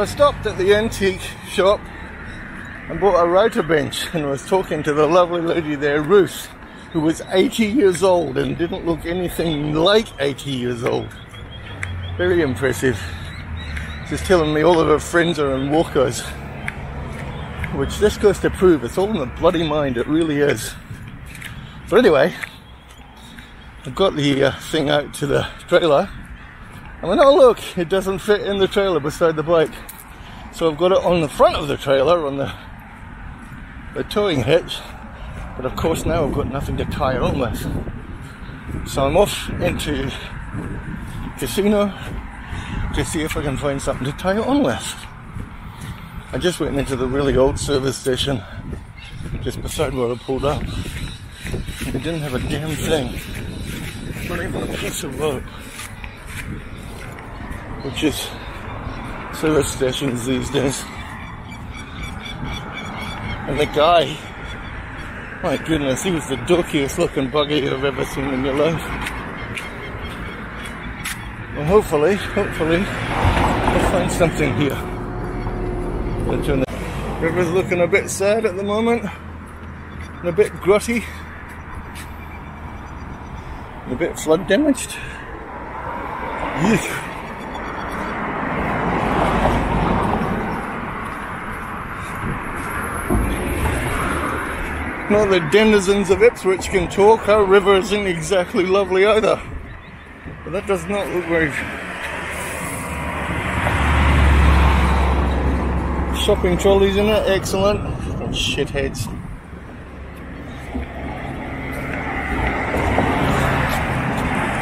So I stopped at the antique shop and bought a router bench and was talking to the lovely lady there, Ruth, who was 80 years old and didn't look anything like 80 years old. Very impressive. She's telling me all of her friends are in walkers, which this goes to prove it's all in the bloody mind, it really is. But anyway, I've got the uh, thing out to the trailer I went, oh look, it doesn't fit in the trailer beside the bike. So I've got it on the front of the trailer on the, the towing hitch. But of course now I've got nothing to tie it on with. So I'm off into Casino to see if I can find something to tie it on with. I just went into the really old service station just beside where I pulled up. They didn't have a damn thing. Not even a piece of rope which is service stations these days. And the guy, my goodness, he was the dorkiest looking buggy you've ever seen in your life. Well, hopefully, hopefully, I'll find something here. The river's looking a bit sad at the moment, and a bit grotty, and a bit flood damaged. Not the denizens of Ipswich can talk, our river isn't exactly lovely either. But that does not look very... Shopping trolleys in it, excellent. Shitheads.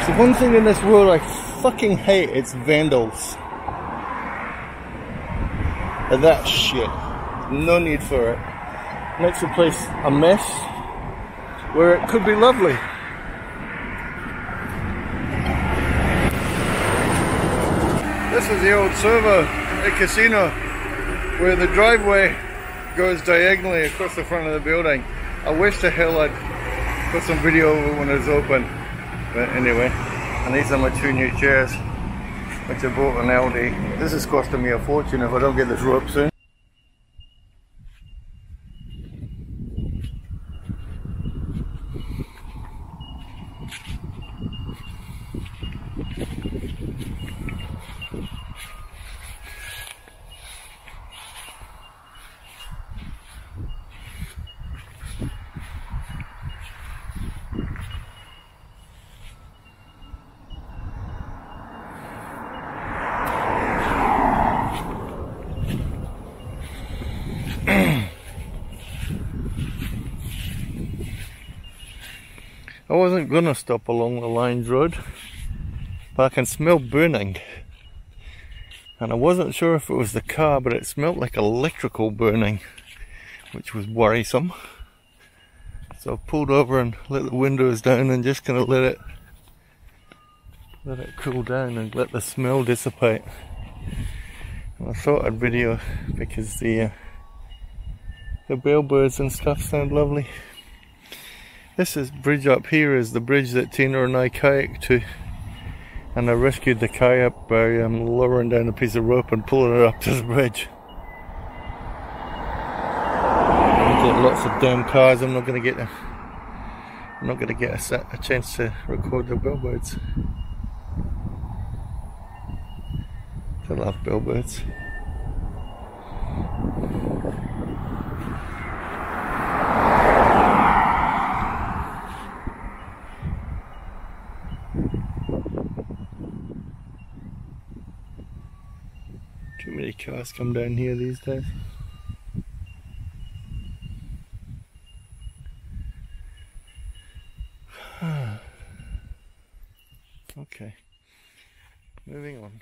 So one thing in this world I fucking hate, it's vandals. And that shit. No need for it makes the place a mess where it could be lovely. This is the old server at Casino where the driveway goes diagonally across the front of the building. I wish the hell I'd put some video of it when it's open. But anyway, and these are my two new chairs, which I bought on Aldi. This is costing me a fortune if I don't get this rope soon. Gonna stop along the Lions Road, but I can smell burning. And I wasn't sure if it was the car, but it smelt like electrical burning, which was worrisome. So I pulled over and let the windows down and just gonna let it let it cool down and let the smell dissipate. And I thought I'd video because the uh, the bellbirds and stuff sound lovely. This is bridge up here is the bridge that Tina and I kayaked to. And I rescued the kayak by um, lowering down a piece of rope and pulling it up to the bridge. I've got lots of damn cars. I'm not going to get a, I'm not going to get a, a chance to record the bellbirds. I love bellbirds. Too many cars come down here these days. okay, moving on.